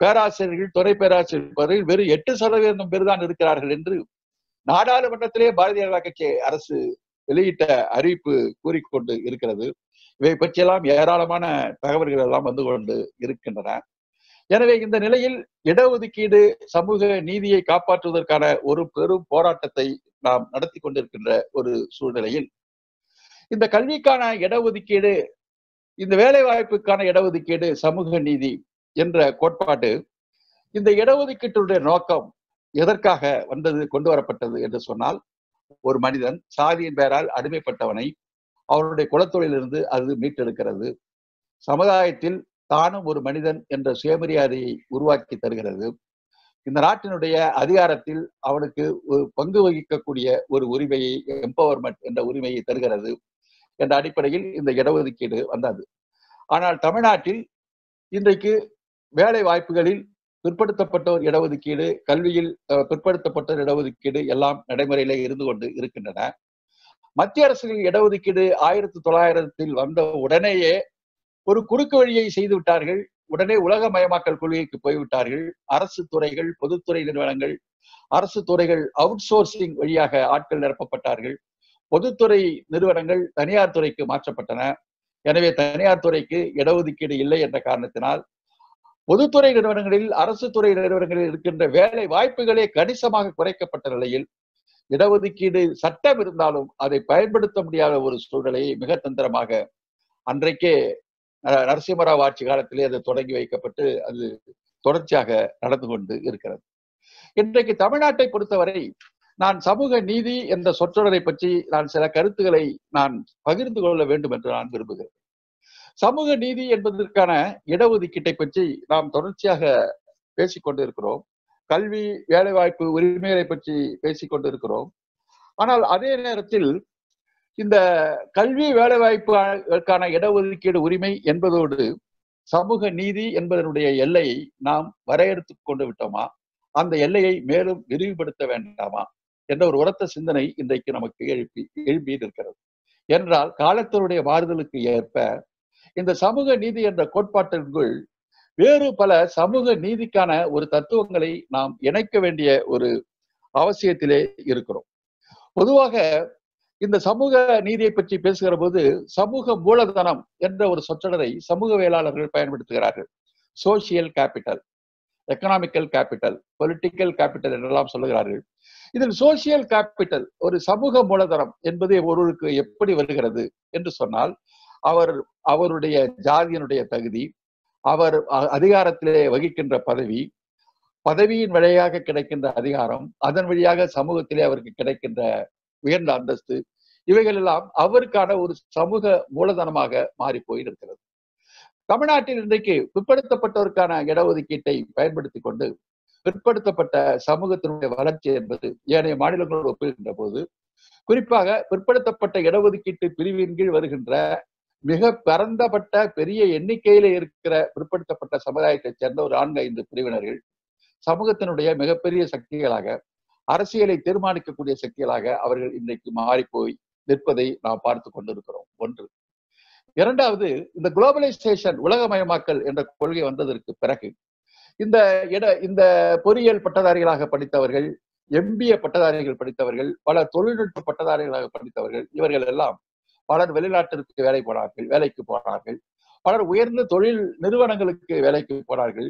பேராசிரியர்கள் துறை பேராசிரியர்கள் வெறும் எட்டு சதவீதம் பேர் தான் இருக்கிறார்கள் என்று நாடாளுமன்றத்திலே பாரதிய ஜனதா கட்சி அரசு வெளியிட்ட அறிவிப்பு கூறிக்கொண்டு இருக்கிறது. இவை பற்றியெல்லாம் ஏராளமான தகவல்கள் எல்லாம் வந்து கொண்டு இருக்கின்றன. எனவே இந்த நிலையில் இடஒதுக்கீடு சமூக நீதியை காப்பாற்றுவதற்கான ஒரு பெரும் போராட்டத்தை நாம் நடத்தி கொண்டிருக்கின்ற ஒரு சூழ்நிலையில் இந்த கல்விக்கான இடஒதுக்கீடு இந்த வேலை வாய்ப்புக்கான இடஒதுக்கீடு சமூக நீதி என்ற கோட்பாடு இந்த இடஒதுக்கீட்டுடைய நோக்கம் எதற்காக வந்தது கொண்டு வரப்பட்டது என்று சொன்னால் ஒரு மனிதன் சாதியின் பெயரால் அடிமைப்பட்டவனை அவருடைய குலத்தொழிலிருந்து அது மீட்டெடுக்கிறது. சமுதாயத்தில் தானும் ஒரு மனிதன் என்ற சுயமரியாதையை உருவாக்கி தருகிறது. இந்த நாட்டினுடைய அதிகாரத்தில் அவனுக்கு ஒரு பங்கு வகிக்கக்கூடிய ஒரு உரிமையை எம்பவர்மெண்ட் என்ற உரிமையை தருகிறது என்ற அடிப்படையில் இந்த இடஒதுக்கீடு வந்தது. ஆனால் தமிழ்நாட்டில் இன்றைக்கு வேலை வாய்ப்புகளில் பிற்படுத்தப்பட்டோர் இடஒதுக்கீடு கல்வியில் அஹ், பிற்படுத்தப்பட்டோர் இடஒதுக்கீடு எல்லாம் நடைமுறையில இருந்து கொண்டு இருக்கின்றன. மத்திய அரசுகள் இடஒதுக்கீடு ஆயிரத்தி தொள்ளாயிரத்தில் வந்த உடனேயே ஒரு குறுக்கு வழியை செய்து விட்டார்கள். உடனே உலகமயமாக்கல் கொள்கைக்கு போய்விட்டார்கள் அரசு துறைகள் பொதுத்துறை நிறுவனங்கள் அரசு துறைகள் அவுட் சோர்சிங் வழியாக ஆட்கள் நிரப்பப்பட்டார்கள். பொதுத்துறை நிறுவனங்கள் தனியார் துறைக்கு மாற்றப்பட்டன. எனவே தனியார் துறைக்கு இடஒதுக்கீடு இல்லை என்ற காரணத்தினால் பொதுத்துறை நிறுவனங்களில் அரசு துறை நிறுவனங்களில் இருக்கின்ற வேலை வாய்ப்புகளே கணிசமாக குறைக்கப்பட்ட நிலையில் இடஒதுக்கீடு சட்டம் இருந்தாலும் அதை பயன்படுத்த முடியாத ஒரு சூழ்நிலையை மிக தந்திரமாக அன்றைக்கே அஹ், நரசிம்மராவ் ஆட்சி காலத்திலே அது தொடங்கி வைக்கப்பட்டு அது தொடர்ச்சியாக நடந்து கொண்டு இருக்கிறது. இன்றைக்கு தமிழ்நாட்டை பொறுத்தவரை நான் சமூக நீதி என்ற சொற்றொடரை பற்றி நான் சில கருத்துக்களை நான் பகிர்ந்து கொள்ள வேண்டும் என்று நான் விரும்புகிறேன். சமூக நீதி என்பதற்கான இடஒதுக்கீட்டை பற்றி நாம் தொடர்ச்சியாக பேசிக் கொண்டிருக்கிறோம். கல்வி வேலைவாய்ப்பு உரிமைகளை பற்றி பேசிக் கொண்டிருக்கிறோம். ஆனால் அதே நேரத்தில் இந்த கல்வி வேலைவாய்ப்புக்கான இடஒதுக்கீடு உரிமை என்பதோடு சமூக நீதி என்பதனுடைய எல்லையை நாம் வரையறுத்து கொண்டு விட்டோமா? அந்த எல்லையை மேலும் விரிவுபடுத்த வேண்டாமா? என்ற ஒரு உரத்த சிந்தனை இன்றைக்கு நமக்கு எழுப்பி எழுப்பி இருக்கிறது என்றால் காலத்தினுடைய மாறுதலுக்கு ஏற்ப இந்த சமூக நீதி என்ற கோட்பாட்டிற்குள் வேறு பல சமூக நீதிக்கான ஒரு தத்துவங்களை நாம் இணைக்க வேண்டிய ஒரு அவசியத்திலே இருக்கிறோம். பொதுவாக இந்த சமூக நீதியை பற்றி பேசுகிற போது சமூக மூலதனம் என்ற ஒரு சொற்றொடரை சமூகவியலாளர்கள் பயன்படுத்துகிறார்கள். Social capital economical capital political capital என்றெல்லாம் சொல்லுகிறார்கள். இதில் சோசியல் கேபிட்டல் ஒரு சமூக மூலதனம் என்பது ஒருவருக்கு எப்படி வருகிறது என்று சொன்னால் அவர் அவருடைய ஜாதியினுடைய தகுதி அவர் அதிகாரத்திலே வகிக்கின்ற பதவி பதவியின் வழியாக கிடைக்கின்ற அதிகாரம் அதன் வழியாக சமூகத்திலே அவருக்கு கிடைக்கின்ற உயர்ந்த அந்தஸ்து இவைகள் எல்லாம் அவருக்கான ஒரு சமூக மூலதனமாக மாறி போயிருக்கிறது தமிழ்நாட்டில் இன்றைக்கு பிற்படுத்தப்பட்டவருக்கான இடஒதுக்கீட்டை பயன்படுத்தி கொண்டு பிற்படுத்தப்பட்ட சமூகத்தினுடைய வளர்ச்சி என்பது ஏனைய மாநிலங்களோடு ஒப்பிடுகின்ற போது குறிப்பாக பிற்படுத்தப்பட்ட இடஒதுக்கீட்டு பிரிவின் கீழ் வருகின்ற மிக பரந்தப்பட்ட பெரிய எண்ணிக்கையில இருக்கிற பிற்படுத்தப்பட்ட சமுதாயத்தைச் சேர்ந்த ஒரு நான்கு ஐந்து பிரிவினர்கள் சமூகத்தினுடைய மிகப்பெரிய சக்திகளாக அரசியலை தீர்மானிக்கக்கூடிய சக்திகளாக அவர்கள் இன்றைக்கு மாறிப்போய் நிற்பதை நாம் பார்த்து கொண்டிருக்கிறோம். ஒன்று. இரண்டாவது இந்த குளோபலைசேஷன் உலகமயமாக்கல் என்ற கொள்கை வந்ததற்கு பிறகு இந்த இட இந்த பொறியியல் பட்டதாரிகளாக படித்தவர்கள் எம்பிஏ பட்டதாரிகள் படித்தவர்கள் பல தொழில்நுட்ப பட்டதாரிகளாக படித்தவர்கள் இவர்கள் எல்லாம் பலர் வெளிநாட்டிற்கு வேலை போனார்கள் வேலைக்கு போனார்கள். பலர் உயர்ந்த தொழில் நிறுவனங்களுக்கு வேலைக்கு போனார்கள்.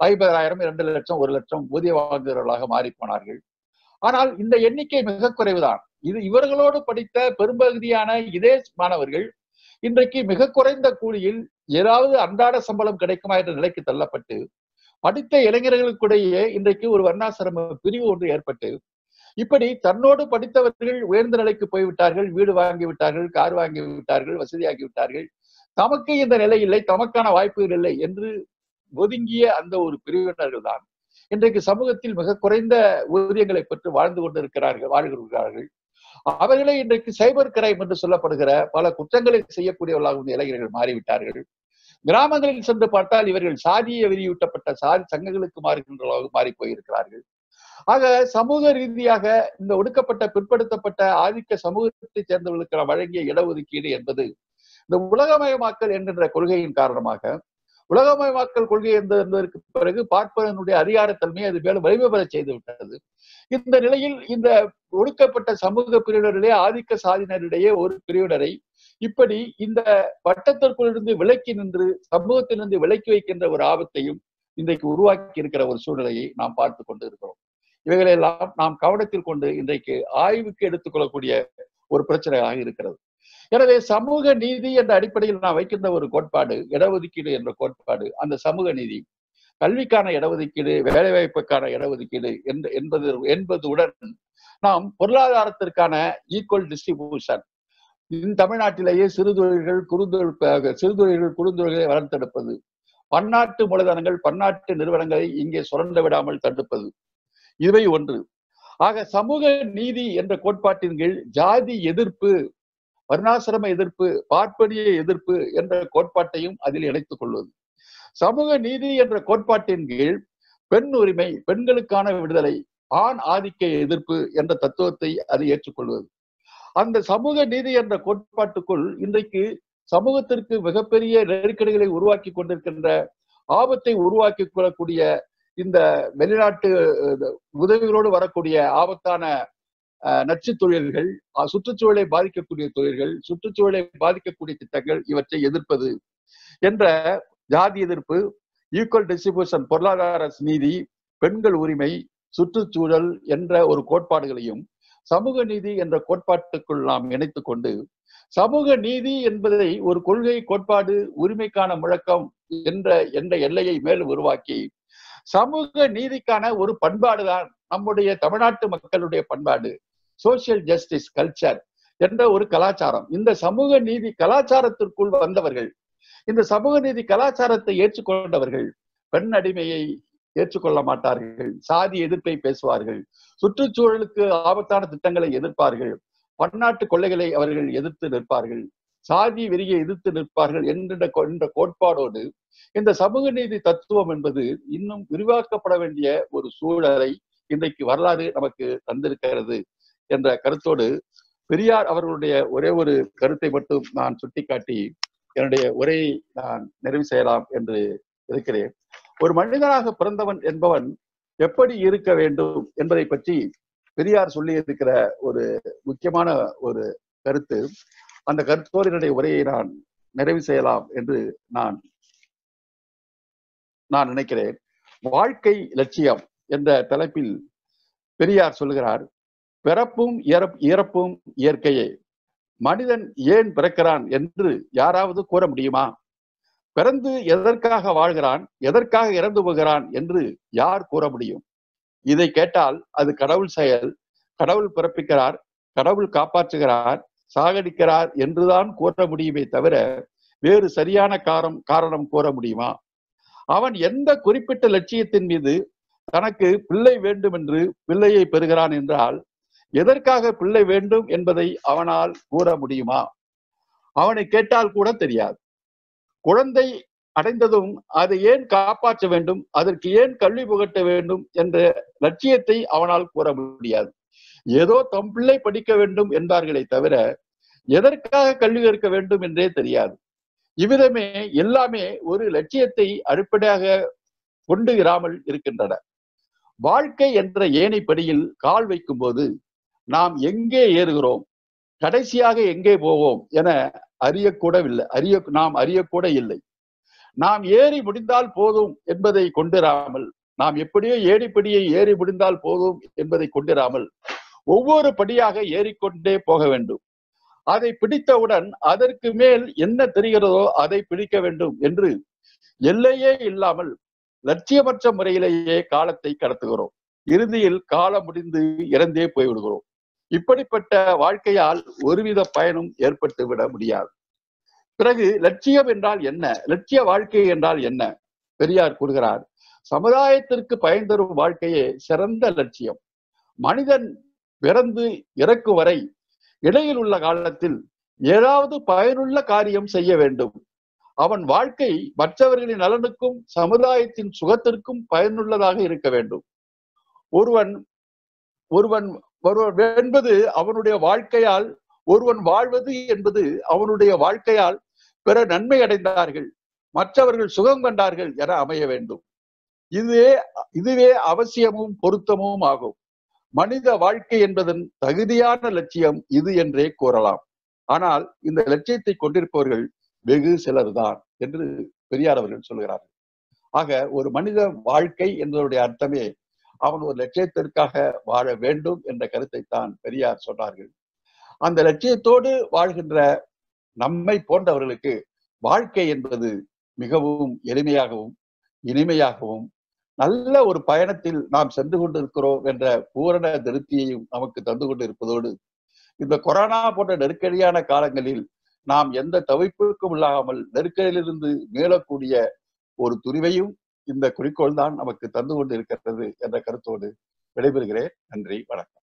ஐம்பதாயிரம் இரண்டு லட்சம் ஒரு லட்சம் ஊதிய வாங்குகிறவர்களாக மாறி போனார்கள். ஆனால் இந்த எண்ணிக்கை மிக குறைவுதான். இது இவர்களோடு படித்த பெரும்பகுதியான இதே மாணவர்கள் இன்றைக்கு மிக குறைந்த கூலியில் ஏதாவது அன்றாட சம்பளம் கிடைக்குமா என்ற நிலைக்கு தள்ளப்பட்டு படித்த இளைஞர்களுக்கிடையே இன்றைக்கு ஒரு வர்ணாசிரம பிரிவு ஒன்று ஏற்பட்டு இப்படி தன்னோடு படித்தவர்கள் உயர்ந்த நிலைக்கு போய்விட்டார்கள் வீடு வாங்கி விட்டார்கள் கார் வாங்கி விட்டார்கள் வசதியாகி விட்டார்கள் தமக்கு இந்த நிலை இல்லை தமக்கான வாய்ப்புகள் இல்லை என்று ஒதுங்கிய அந்த ஒரு பிரிவினர்கள் தான். இன்றைக்கு சமூகத்தில் மிக குறைந்த ஊதியங்களை பெற்று வாழ்ந்து கொண்டிருக்கிறார்கள் வாழ்கிறார்கள். அவர்களே இன்றைக்கு சைபர் கிரைம் என்று சொல்லப்படுகிற பல குற்றங்களை செய்யக்கூடியவர்களாக இளைஞர்கள் மாறிவிட்டார்கள். கிராமங்களில் சென்று பார்த்தால் இவர்கள் சாதிய வெளியூட்டப்பட்ட சாதி சங்கங்களுக்கு மாறுகின்றவர்களாக மாறி போயிருக்கிறார்கள். ஆக சமூக ரீதியாக இந்த ஒடுக்கப்பட்ட பிற்படுத்தப்பட்ட ஆதிக்க சமூகத்தை சேர்ந்தவர்களுக்கு வழங்கிய இடஒதுக்கீடு என்பது இந்த உலகமயமாக்கல் என்கின்ற கொள்கையின் காரணமாக உலகமயமாக்கல் கொள்கை என்பதற்கு பிறகு பார்ப்பதனுடைய அதிகாரத்தன்மையை அது மேலும் வலிமை பெற செய்து விட்டது இந்த நிலையில் இந்த ஒடுக்கப்பட்ட சமூக பிரிவினரிடையே ஆதிக்க சாதியினரிடையே ஒரு பிரிவினரை இப்படி இந்த வட்டத்திற்குள்ளிருந்து விலக்கி நின்று சமூகத்திலிருந்து விலக்கி வைக்கின்ற ஒரு ஆபத்தையும் இன்றைக்கு உருவாக்கி இருக்கிற ஒரு சூழ்நிலையை நாம் பார்த்து கொண்டு இருக்கிறோம் இவைகளெல்லாம் நாம் கவனத்தில் கொண்டு இன்றைக்கு ஆய்வுக்கு எடுத்துக்கொள்ளக்கூடிய ஒரு பிரச்சனையாக இருக்கிறது. எனவே சமூக நீதி என்ற அடிப்படையில் நான் வைக்கின்ற ஒரு கோட்பாடு இடஒதுக்கீடு என்ற கோட்பாடு அந்த சமூக நீதி கல்விக்கான இடஒதுக்கீடு வேலைவாய்ப்புக்கான இடஒதுக்கீடு என்பது என்பதுடன் நாம் பொருளாதாரத்திற்கான ஈக்குவல் டிஸ்ட்ரிபியூஷன் தமிழ்நாட்டிலேயே சிறுதொழில்கள் குறுந்தொழில் சிறுதொழில்கள் குறுந்தொழில்களை வளர்த்தெடுப்பது. பன்னாட்டு மூலதனங்கள் பன்னாட்டு நிறுவனங்களை இங்கே சுரண்ட விடாமல் தடுப்பது. இவை ஒன்று. ஆக சமூக நீதி என்ற கோட்பாட்டின் கீழ் ஜாதி எதிர்ப்பு வர்ணாசிரம எதிர்ப்பு பார்ப்பனிய எதிர்ப்பு என்ற கோட்பாட்டையும் அதில் இணைத்துக் கொள்வது. சமூக நீதி என்ற கோட்பாட்டின் கீழ் பெண் உரிமை பெண்களுக்கான விடுதலை ஆண் ஆதிக்க எதிர்ப்பு என்ற தத்துவத்தை அது ஏற்றுக்கொள்வது. அந்த சமூக நீதி என்ற கோட்பாட்டுக்குள் இன்றைக்கு சமூகத்திற்கு மிகப்பெரிய நெருக்கடிகளை உருவாக்கி கொண்டிருக்கின்ற ஆபத்தை உருவாக்கி கொள்ளக்கூடிய இந்த வெளிநாட்டு உதவிகளோடு வரக்கூடிய ஆபத்தான நச்சு தொழில்கள் சுற்றுச்சூழலை பாதிக்கக்கூடிய தொழில்கள் சுற்றுச்சூழலை பாதிக்கக்கூடிய திட்டங்கள் இவற்றை எதிர்ப்பது என்ற ஜாதி எதிர்ப்பு ஈக்குவல் டிஸ்ட்ரிபியூஷன் பொருளாதார நீதி பெண்கள் உரிமை சுற்றுச்சூழல் என்ற ஒரு கோட்பாடுகளையும் சமூக நீதி என்ற கோட்பாட்டுக்குள் நாம் இணைத்து கொண்டு சமூக நீதி என்பதை ஒரு கொள்கை கோட்பாடு உரிமைக்கான முழக்கம் என்ற என்ற எல்லையை மேலும் உருவாக்கி சமூக நீதிக்கான ஒரு பண்பாடு தான் நம்முடைய தமிழ்நாட்டு மக்களுடைய பண்பாடு. சோசியல் ஜஸ்டிஸ் கல்ச்சர் என்ற ஒரு கலாச்சாரம். இந்த சமூக நீதி கலாச்சாரத்திற்குள் வந்தவர்கள் இந்த சமூக நீதி கலாச்சாரத்தை ஏற்றுக்கொண்டவர்கள் பெண் அடிமையை ஏற்றுக்கொள்ள மாட்டார்கள். சாதி எதிர்ப்பை பேசுவார்கள். சுற்றுச்சூழலுக்கு ஆபத்தான திட்டங்களை எதிர்ப்பார்கள். பன்னாட்டு கொள்ளைகளை அவர்கள் எதிர்த்து நிற்பார்கள். சாதி வெறியை எதிர்த்து நிற்பார்கள் என்கின்ற என்ற கோட்பாடோடு இந்த சமூக நீதி தத்துவம் என்பது இன்னும் விரிவாக்கப்பட வேண்டிய ஒரு சூழலை இன்றைக்கு வரலாறு நமக்கு தந்திருக்கிறது என்ற கருத்தோடு பெரியார் அவர்களுடைய ஒரே ஒரு கருத்தை மட்டும் நான் சுட்டிக்காட்டி என்னுடைய உரையை நான் நிறைவு செய்யலாம் என்று இருக்கிறேன். ஒரு மனிதனாக பிறந்தவன் என்பவன் எப்படி இருக்க வேண்டும் என்பதை பற்றி பெரியார் சொல்லி இருக்கிற ஒரு முக்கியமான ஒரு கருத்து. அந்த கருத்தோரினுடைய உரையை நான் நிறைவு செய்யலாம் என்று நான் நான் நினைக்கிறேன். வாழ்க்கை லட்சியம் என்ற தலைப்பில் பெரியார் சொல்லுகிறார் பிறப்பும் இறப்பும் இயற்கையே. மனிதன் ஏன் பிறக்கிறான் என்று யாராவது கூற முடியுமா? பிறந்து எதற்காக வாழ்கிறான் எதற்காக இறந்து போகிறான் என்று யார் கூற முடியும்? இதை கேட்டால் அது கடவுள் செயல். கடவுள் பிறப்பிக்கிறார் கடவுள் காப்பாற்றுகிறார் சாகடிக்கிறார் என்றுதான் கூற முடியுமே தவிர வேறு சரியான காரம் காரணம் கூற முடியுமா? அவன் எந்த குறிப்பிட்ட லட்சியத்தின் மீது தனக்கு பிள்ளை வேண்டும் என்று பிள்ளையை பெறுகிறான் என்றால் எதற்காக பிள்ளை வேண்டும் என்பதை அவனால் கூற முடியுமா? அவனை கேட்டால் கூட தெரியாது. குழந்தை அடைந்ததும் அதை ஏன் காப்பாற்ற வேண்டும்? அதற்கு ஏன் கல்வி புகட்ட வேண்டும் என்ற லட்சியத்தை அவனால் கூற முடியாது. ஏதோ தம் பிள்ளை படிக்க வேண்டும் என்பார்களே தவிர எதற்காக கல்வி கற்க வேண்டும் என்றே தெரியாது. இவ்விதமே எல்லாமே ஒரு லட்சியத்தை அடிப்படையாக கொண்டு இராமல் இருக்கின்றன. வாழ்க்கை என்ற ஏனைப்படியில் கால் வைக்கும் போது நாம் எங்கே ஏறுகிறோம்? கடைசியாக எங்கே போவோம் என அறியக்கூடவில்லை. அறிய நாம் அறியக்கூட இல்லை. நாம் ஏறி முடிந்தால் போதும் என்பதை கொண்டிராமல் நாம் எப்படியோ ஏடிப்படியை ஏறி முடிந்தால் போதும் என்பதை கொண்டிராமல் ஒவ்வொரு படியாக ஏறிக்கொண்டே போக வேண்டும். அதை பிடித்தவுடன் அதற்கு மேல் என்ன தெரிகிறதோ அதை பிடிக்க வேண்டும் என்று எல்லையே இல்லாமல் லட்சியமற்ற முறையிலேயே காலத்தை கடத்துகிறோம். இறுதியில் காலம் முடிந்து இறந்தே போய்விடுகிறோம். இப்படிப்பட்ட வாழ்க்கையால் ஒருவித பயனும் ஏற்பட்டு விட முடியாது. பிறகு லட்சியம் என்றால் என்ன? லட்சிய வாழ்க்கை என்றால் என்ன? பெரியார் கூறுகிறார் சமுதாயத்திற்கு பயன் தரும் வாழ்க்கையே சிறந்த லட்சியம். மனிதன் பிறந்து இறக்கும் வரை இடையில் உள்ள காலத்தில் ஏதாவது பயனுள்ள காரியம் செய்ய வேண்டும். அவன் வாழ்க்கை மற்றவர்களின் நலனுக்கும் சமுதாயத்தின் சுகத்திற்கும் பயனுள்ளதாக இருக்க வேண்டும். ஒருவன் ஒருவன் ஒருவன் என்பது அவனுடைய வாழ்க்கையால் ஒருவன் வாழ்வது என்பது அவனுடைய வாழ்க்கையால் பிற நன்மை அடைந்தார்கள். மற்றவர்கள் சுகம் கண்டார்கள் என அமைய வேண்டும். இதுவே இதுவே அவசியமும் பொருத்தமும் ஆகும். மனித வாழ்க்கை என்பதன் தகுதியான லட்சியம் இது என்றே கூறலாம். ஆனால் இந்த லட்சியத்தை கொண்டிருப்பவர்கள் வெகு சிலர்தான் என்று பெரியார் அவர்கள் சொல்கிறார்கள். ஆக ஒரு மனித வாழ்க்கை என்பதனுடைய அர்த்தமே அவன் ஒரு லட்சியத்திற்காக வாழ வேண்டும் என்ற கருத்தை தான் பெரியார் சொன்னார்கள் அந்த லட்சியத்தோடு வாழ்கின்ற நம்மை போன்றவர்களுக்கு வாழ்க்கை என்பது மிகவும் எளிமையாகவும் இனிமையாகவும் நல்ல ஒரு பயணத்தில் நாம் சென்று கொண்டிருக்கிறோம் என்ற பூரண திருப்தியையும் நமக்கு தந்து கொண்டிருப்பதோடு இந்த கொரோனா போன்ற நெருக்கடியான காலங்களில் நாம் எந்த தவிப்புக்கும் இல்லாமல் நெருக்கடியிலிருந்து மீளக்கூடிய ஒரு துணிவையும் இந்த குறிக்கோள் தான் நமக்கு தந்து கொண்டிருக்கிறது என்ற கருத்தோடு விடைபெறுகிறேன். நன்றி வணக்கம்.